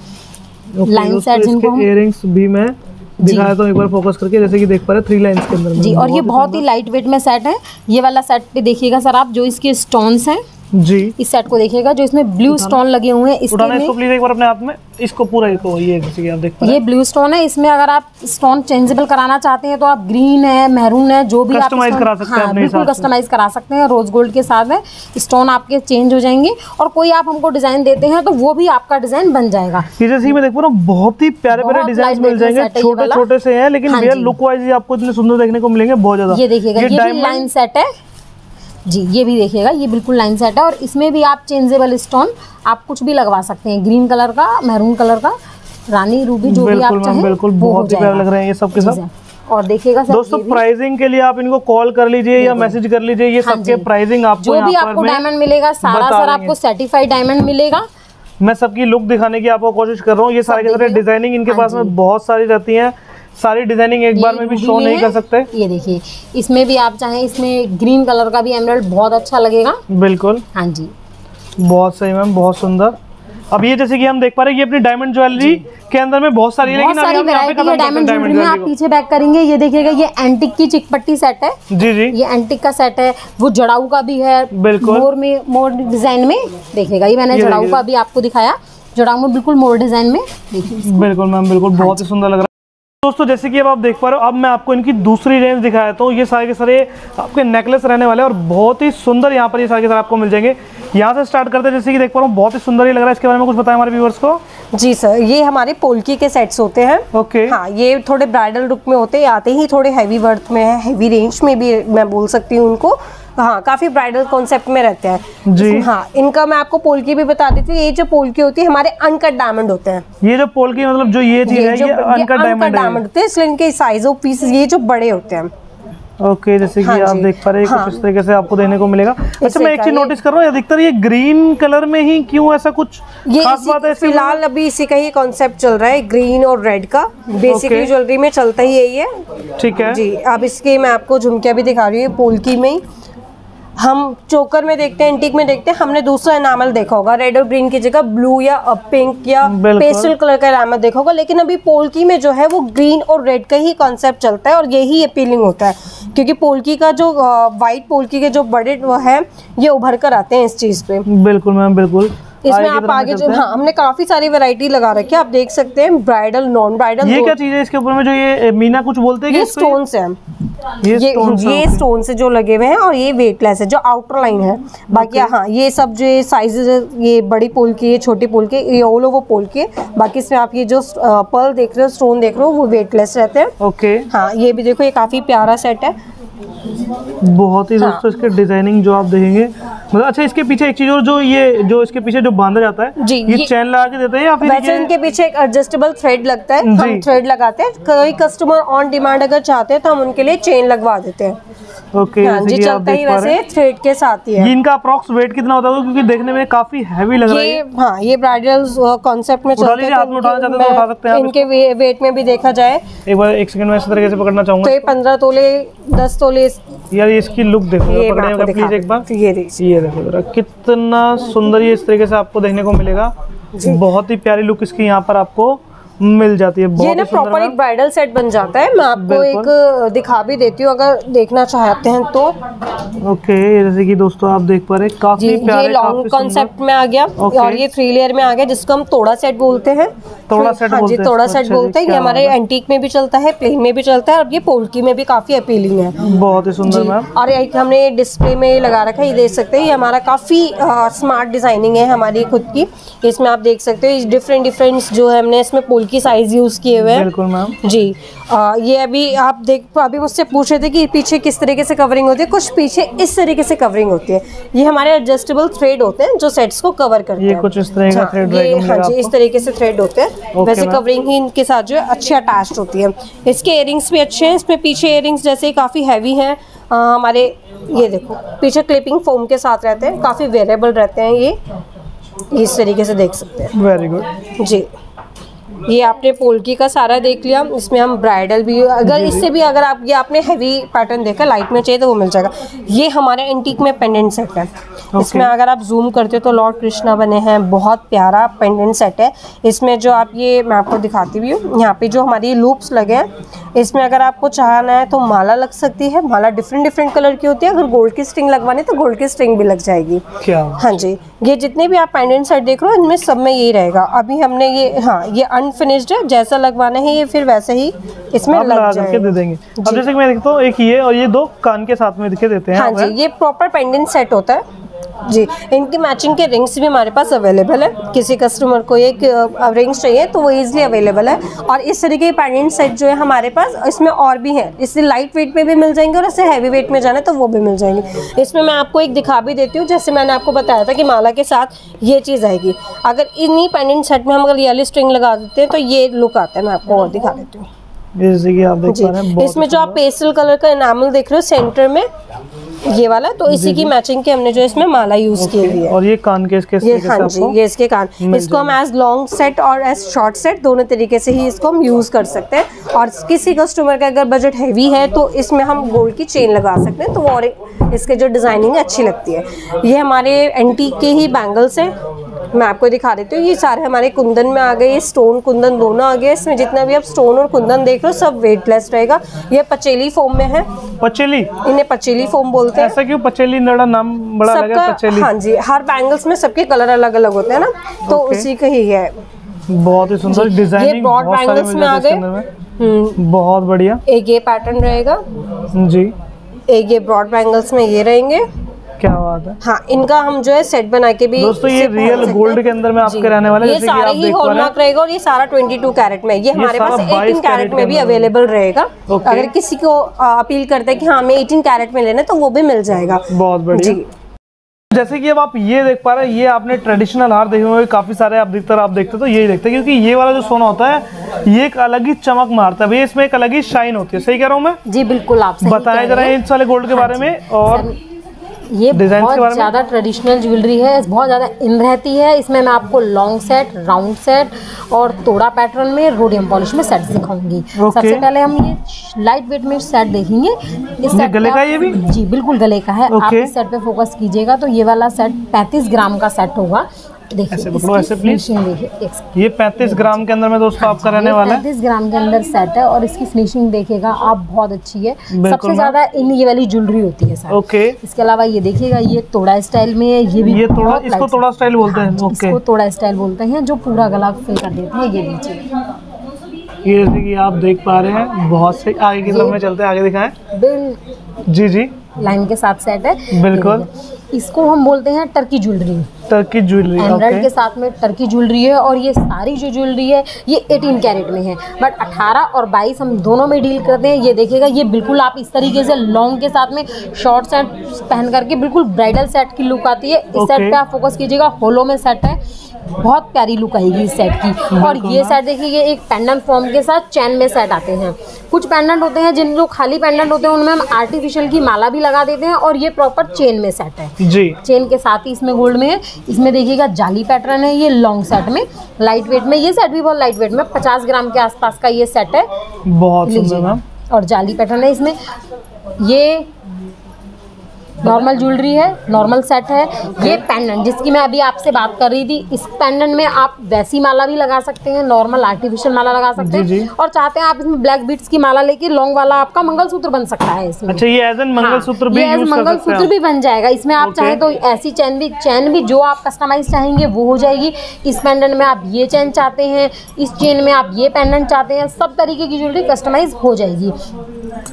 लाइन set जिनको हम- इयरिंग्स भी मैं दिखाया तो एक बार फोकस करके जैसे कि देख पा रहे थ्री लाइन के अंदर जी और ये बहुत ही लाइट वेट में सेट है। ये वाला सेट पे देखिएगा सर आप जो इसके स्टोन्स हैं जी। इस सेट को देखिएगा जो इसमें ब्लू स्टोन लगे हुए हैं इसके उठाना इसको प्लीज़ एक बार अपने हाथ में इसको पूरा इसको ये आप देख ये ब्लू स्टोन है इसमें अगर आप स्टोन चेंजेबल कराना चाहते हैं तो आप ग्रीन है मैरून है जो भी आप करा सकते हैं हाँ, बिल्कुल कस्टमाइज करा सकते हैं रोज गोल्ड के साथ में स्टोन आपके चेंज हो जाएँगे और कोई आप हमको डिज़ाइन देते हैं तो वो भी आपका डिज़ाइन बन जाएगा। जैसे मैं देख पा रहा हूँ बहुत ही प्यारे प्यारे डिज़ाइन मिल जाएँगे में है छोटे छोटे से है लेकिन हाँ लुक वाइज आपको इतने सुंदर देखने को मिलेंगे बहुत ज़्यादा। ये देखिएगा ये, लाइन सेट है। जी ये भी देखिएगा ये बिल्कुल लाइन सेट है और इसमें भी आप चेंजेबल स्टोन आप कुछ भी लगवा सकते हैं ग्रीन कलर का मैरून कलर का रानी रूबी जो भी आप चाहें बिल्कुल बहुत ही प्यारे लग रहे हैं ये सब के सब। और देखिएगा सर दोस्तों प्राइसिंग के लिए आप इनको कॉल कर लीजिए या मैसेज कर लीजिए ये हाँ सबके प्राइसिंग आपको जो भी आपको डायमंड मिलेगा सारा सर आपको सर्टिफाइड डायमंड मिलेगा। मैं सबकी लुक दिखाने की आपको कोशिश कर रहा हूँ ये सारे के सारे डिज़ाइनिंग इनके हाँ पास में बहुत सारी रहती हैं। सारी डिज़ाइनिंग एक बार में भी शो नहीं कर सकते। ये देखिए इसमें भी आप चाहें इसमें ग्रीन कलर का भी एमराल्ड बहुत अच्छा लगेगा। बिल्कुल। हाँ जी। बहुत सही मैम बहुत सुंदर। अब ये जैसे कि हम देख पा रहे हैं ये अपनी डायमंड ज्वेलरी के अंदर में बहुत सारी बहुत सारी हम यहाँ पे वैरायटी है डायमंड ज्वेलरी में आप पीछे बैक करेंगे ये देखिएगा ये एंटिक की चिकपट्टी सेट है। जी जी। ये एंटिक का सेट है वो जड़ाऊ का भी है। बिल्कुल। मोर में मोर डिज़ाइन में देखिएगा ये मैंने जड़ाऊ का भी आपको दिखाया। जड़ाऊ में बिल्कुल मोर डिज़ाइन में देखिए। बिल्कुल मैम बिल्कुल बहुत ही सुंदर लग रहा है। दोस्तों जैसे कि अब आप देख पा रहे हो अब मैं आपको इनकी दूसरी रेंज दिखाया तो ये सारे के सारे आपके नेकलेस रहने वाले हैं और बहुत ही सुंदर यहाँ पर ये सारे के सारे आपको मिल जाएँगे। यहाँ से स्टार्ट करते हैं जैसे कि देख पा रहा हूँ बहुत ही सुंदर ही लग रहा है। इसके बारे में कुछ बताएँ हमारे व्यूवर्स को। जी सर ये हमारे पोल्की के सेट्स होते हैं। Okay okay. हाँ ये थोड़े ब्राइडल लुक में होते हैं आते ही थोड़े हैवी वर्थ में है हैवी रेंज में भी मैं बोल सकती हूँ उनको। हाँ काफ़ी ब्राइडल कॉन्सेप्ट में रहते हैं। जी। हाँ इनका मैं आपको पोल्की भी बता देती हूँ ये जो पोल्की होती है हमारे अनकट डायमंड होते हैं। ये जो पोल की मतलब जो ये चीज़ है ये अनकट डायमंड होते हैं इसलिए इनके साइज़ ऑफ़ पीस ये जो बड़े होते हैं। ओके जैसे कि हाँ आप देख पा रहे हैं हाँ। कुछ इस तरीके से आपको देने को मिलेगा। अच्छा मैं एक चीज़ नोटिस कर रहा हूँ अधिकतर ये ग्रीन कलर में ही क्यों ऐसा कुछ ये खास बात है फ़िलहाल अभी इसी का ही कॉन्सेप्ट चल रहा है ग्रीन और रेड का। Basically Okay. ज्वेलरी में चलता ही यही है। ठीक है। जी अब इसके मैं आपको झुमकिया भी दिखा रही हूँ पोलकी में ही। हम चोकर में देखते हैं एंटीक में देखते हैं हमने दूसरा इनामल देखा होगा रेड और ग्रीन की जगह ब्लू या पिंक या पेस्टल कलर का इनामल देखा होगा लेकिन अभी पोल्की में जो है वो ग्रीन और रेड का ही कॉन्सेप्ट चलता है और यही अपीलिंग होता है क्योंकि पोलकी का जो वाइट पोल्की के जो बड़े वो है ये उभर कर आते हैं इस चीज़ पे। बिल्कुल मैम बिल्कुल। इसमें आप आगे जो हाँ? हमने काफ़ी सारी वैरायटी लगा रखी है। आप देख सकते हैं ब्राइडल नॉन ब्राइडल ये क्या चीज़ है इसके ऊपर में जो ये मीना कुछ बोलते हैं ये स्टोन्स हैं। ये ये ये स्टोन से जो लगे हुए हैं और ये वेटलेस है जो आउटर लाइन है। बाकी हाँ ये सब जो साइजेस ये बड़ी पोल की है छोटी पोल की ये ऑल ओवर पोल की है। बाकी इसमें आप ये जो पर्ल देख रहे हो स्टोन देख रहे हो वो वेटलेस रहते हैं। ओके हाँ ये भी देखो ये काफ़ी प्यारा सेट है। बहुत ही हाँ। दोस्तों इसके डिज़ाइनिंग जो आप देखेंगे मतलब अच्छा इसके पीछे एक चीज़ और जो ये जो इसके पीछे जो बांधा जाता है जी, ये ये- चैन लगा के देते हैं या फिर वैसे इनके पीछे एक एडजस्टेबल थ्रेड लगता है हम थ्रेड लगाते हैं। कोई कस्टमर ऑन डिमांड अगर चाहते हैं तो हम उनके लिए चेन लगवा देते हैं। ओके हाँ जी चलता ही वैसे थ्रेड के साथ ही है। ये इनका अप्रोक्स वेट कितना होता होगा? क्योंकि देखने में काफ़ी हैवी लग रहा है। हाँ ये ब्राइडल कॉन्सेप्ट में चलते हैं हाथ तो उठाना चाहते हैं तो उठा सकते हैं इनके वे, वेट में भी देखा जाए। एक बार एक सेकंड में इस तरीके से पकड़ना चाहूँगा तो ये पंद्रह तोले दस तोले यार इसकी लुक दिखा प्लीज़ एक बार। ये देखिए। ये देखो जरा कितना सुंदर ये इस तरीके से आपको देखने को मिलेगा। बहुत ही प्यारी लुक इसकी यहाँ पर आपको। मिल जाती है ये ना प्रॉपर एक ब्राइडल सेट बन जाता है। मैं आपको एक दिखा भी देती हूँ अगर देखना चाहते हैं तो। ओके जैसे कि दोस्तों आप देख पा रहे काफ़ी ये लॉन्ग कॉन्सेप्ट में आ गया। और ये थ्री लेयर में आ गया जिसको हम तोड़ा सेट बोलते हैं। तोड़ा सेट हाँ जी तोड़ा सेट अच्छा बोलते हैं। ये हमारे एंटीक में भी चलता है प्लेन में भी चलता है और ये पोल्की में भी काफ़ी अपीलिंग है। बहुत ही सुंदर मैम और एक हमने डिस्प्ले में लगा रखा है ये देख सकते हैं ये हमारा काफ़ी स्मार्ट डिज़ाइनिंग है हमारी खुद की। इसमें आप देख सकते हो डिफरेंट डिफरेंट जो है हमने इसमें पुल की साइज़ यूज़ किए हुए हैं। बिल्कुल मैम जी। आ, ये अभी आप देख अभी मुझसे पूछ रहे थे कि पीछे किस तरीके से कवरिंग होती है। कुछ पीछे इस तरीके से कवरिंग होती है। ये हमारे एडजस्टेबल थ्रेड होते हैं जो सेट्स को कवर करते ये हैं। कुछ इस तरह का हाँ, thread ये हाँ जी इस तरीके से थ्रेड होते हैं। वैसे कवरिंग ही इनके साथ जो है अच्छी अटैच होती है। इसके इयरिंग्स भी अच्छे हैं। इसमें पीछे इयरिंग्स जैसे काफ़ी हैवी हैं। हमारे ये देखो पीछे क्लिपिंग फोम के साथ रहते हैं। काफ़ी वेरेबल रहते हैं ये। इस तरीके से देख सकते हैं। वेरी गुड जी। ये आपने पोल्की का सारा देख लिया इसमें हम ब्राइडल भी अगर इससे भी अगर आप ये आपने हैवी पैटर्न देखा लाइट में चाहिए तो वो मिल जाएगा। ये हमारे एंटीक में पेंडेंट सेट है। इसमें अगर आप जूम करते हो तो लॉर्ड कृष्णा बने हैं बहुत प्यारा पेंडेंट सेट है। इसमें जो आप ये मैं आपको दिखाती भी हूँ यहाँ पे जो हमारी लूप्स लगे हैं इसमें अगर आपको चाहना है तो माला लग सकती है माला डिफरेंट डिफरेंट कलर की होती है अगर गोल्ड की स्ट्रिंग लगवानी तो गोल्ड की स्ट्रिंग भी लग जाएगी। क्या? हाँ जी ये जितने भी आप पेंडेंट सेट देख रहे हो इनमें सब में यही रहेगा। अभी हमने ये हाँ ये अनफिनिश्ड है जैसा लगवाना है ये फिर वैसे ही इसमें लग जाएँगे। दे देंगे। अब जैसे कि मैं देखता हूँ एक ये और ये दो कान के साथ में दिखे देते हैं हाँ जी ये प्रॉपर पेंडेंट सेट होता है। जी इनकी मैचिंग के रिंग्स भी हमारे पास अवेलेबल है। किसी कस्टमर को एक रिंग्स चाहिए तो वो इजीली अवेलेबल है। और इस तरीके के पेंडेंट सेट जो है हमारे पास इसमें और भी हैं। इससे लाइट वेट में भी मिल जाएँगे और इससे हैवी वेट में जाना है तो वो भी मिल जाएँगे। इसमें मैं आपको एक दिखा भी देती हूँ जैसे मैंने आपको बताया था कि माला के साथ ये चीज़ आएगी। अगर इन्हीं पेंडेंट सेट में हम अगर येलो स्ट्रिंग लगा देते हैं तो ये लुक आता है। मैं आपको और दिखा देती हूँ। जैसे कि आप देख पा रहे हैं इसमें जो आप पेस्टल कलर का इनामल देख रहे हो सेंटर में। ये वाला तो इसी की मैचिंग के हमने जो इसमें माला यूज़ की हुई है। और ये कान के इसके ये हाँ जी ये इसके कान। इसको हम एज लॉन्ग सेट और एज शॉर्ट सेट दोनों तरीके से ही इसको हम यूज़ कर सकते हैं। और किसी कस्टमर का अगर बजट हैवी है तो इसमें हम गोल्ड की चेन लगा सकते हैं तो वो और इसके जो डिज़ाइनिंग है अच्छी लगती है। ये हमारे एंटीक के ही बैंगल्स हैं। मैं आपको दिखा देती हूँ ये सारे हमारे कुंदन में आ गए ये स्टोन कुंदन दोनों आ गए इसमें जितना भी आप स्टोन और कुंदन देख रहे हो सब वेटलेस रहेगा। ये पचेली फोम में है। पचेली? इन्हें पचेली फोम बोलते हैं। ऐसा क्यों? पचेली नड़ा नाम बड़ा लगा पचेली। हाँ जी हर बैंगल्स में सबके कलर अलग अलग होते हैं ना। तो. उसी का ही है। बहुत ही सुंदर डिज़ाइन ये ब्रॉड मिल में आ गए। हम्म, बहुत बढ़िया। एक ये पैटर्न रहेगा। जी। एक ये ब्रॉड बैंगल्स में ये रहेंगे। क्या बात है? हाँ इनका हम जो है सेट बना के भी दोस्तों, ये gold हैं। के अंदर में आपके रहने वाला है, ये सारे ही हैं। हॉलमार्क रहेगा और ये सारा 22 कैरेट में ये हमारे पास 22 18 कैरेट में भी अवेलेबल रहेगा। अगर किसी को अपील करते हैं कि हाँ हमें 18 कैरेट में लेना तो वो भी मिल जाएगा। बहुत बढ़िया। जी। जैसे कि अब आप ये देख पा रहे हैं ये आपने ट्रेडिशनल हार देखे होंगे काफ़ी सारे आप अधिकतर आप देखते तो यही देखते हैं क्योंकि ये वाला जो सोना होता है ये एक अलग ही चमक मारता है। भैया इसमें एक अलग ही शाइन होती है। सही कह रहा हूँ मैं? जी बिल्कुल आप कह जरा रहे हैं। इस वाले गोल्ड के बारे में और ये बहुत ज़्यादा ट्रेडिशनल ज्वेलरी है बहुत ज़्यादा इन रहती है। इसमें मैं आपको लॉन्ग सेट राउंड सेट और तोड़ा पैटर्न में रोडियम पॉलिश में सेट दिखाऊँगी। Okay. सबसे पहले हम ये लाइट वेट में सेट देखेंगे। इस सेट गले का ये भी? जी बिल्कुल गले का है। आप इस सेट पे फोकस कीजिएगा तो ये वाला सेट 35 ग्राम का सेट होगा। ऐसे पकड़ो, ऐसे एक ये 35 ग्राम के अंदर में दोस्तों आपका रहने वाला है। 35 ग्राम के अंदर सेट है और इसकी फिनिशिंग देखेगा आप बहुत अच्छी है। सबसे ज़्यादा इन ये वाली ज्वेलरी होती है सर। ओके इसके अलावा ये देखिएगा ये तोड़ा स्टाइल में है ये भी ये तोड़ा इसको तोड़ा स्टाइल बोलते हैं हाँ, ओके इसको तोड़ा स्टाइल बोलते हैं जो पूरा गला फिल कर देते हैं ये नीचे। ये जैसे कि आप देख पा रहे हैं बहुत से आगे की तरफ़ में चलते हैं आगे दिखाएँ। बिल जी जी। लाइन के साथ सेट है। बिल्कुल। इसको हम बोलते हैं Turkey jewellery Turkey jewellery emerald के साथ में टर्की ज्वेलरी है और ये सारी जो ज्वेलरी है ये 18 कैरेट में है। बट 18 और 22 हम दोनों में डील करते हैं। ये देखिएगा ये बिल्कुल आप इस तरीके से लॉन्ग के साथ में शॉर्ट सेट पहन करके बिल्कुल ब्राइडल सेट की लुक आती है। इस Okay. सेट पे आप फोकस कीजिएगा होलो में सेट है। बहुत प्यारी लुक आएगी इस सेट की। और ये सेट देखिए ये एक पेंडेंट फॉर्म के साथ चैन में सेट आते हैं। कुछ पेंडेंट होते हैं जिन जो खाली पेंडेंट होते हैं उनमें हम आर्टिफिशियल की माला भी लगा देते हैं और ये प्रॉपर चेन में सेट है। जी। चेन के साथ ही इसमें गोल्ड में है। इसमें देखिएगा जाली पैटर्न है ये लॉन्ग सेट में। लाइट वेट में ये सेट भी बहुत लाइट वेट में 50 ग्राम के आसपास का ये सेट है। बहुत सुंदर मैम। और जाली पैटर्न है इसमें। ये नॉर्मल ज्वेलरी है नॉर्मल सेट है। ये पेंडेंट जिसकी मैं अभी आपसे बात कर रही थी इस पेंडेंट में आप वैसी माला भी लगा सकते हैं नॉर्मल आर्टिफिशियल माला लगा सकते। हैं। और चाहते हैं आप इसमें ब्लैक बीट्स की माला लेके लॉन्ग वाला आपका मंगलसूत्र बन सकता है इसमें। अच्छा ये एज एन मंगलसूत्र हाँ, भी यूज़ कर सकते मंगलसूत्र भी बन जाएगा। इसमें आप. चाहें तो ऐसी चैन भी चैन भी जो आप कस्टमाइज चाहेंगे वो हो जाएगी। इस पेंडेंट में आप ये चैन चाहते हैं इस चेन में आप ये पेंडेंट चाहते हैं सब तरीके की ज्वेलरी कस्टमाइज हो जाएगी।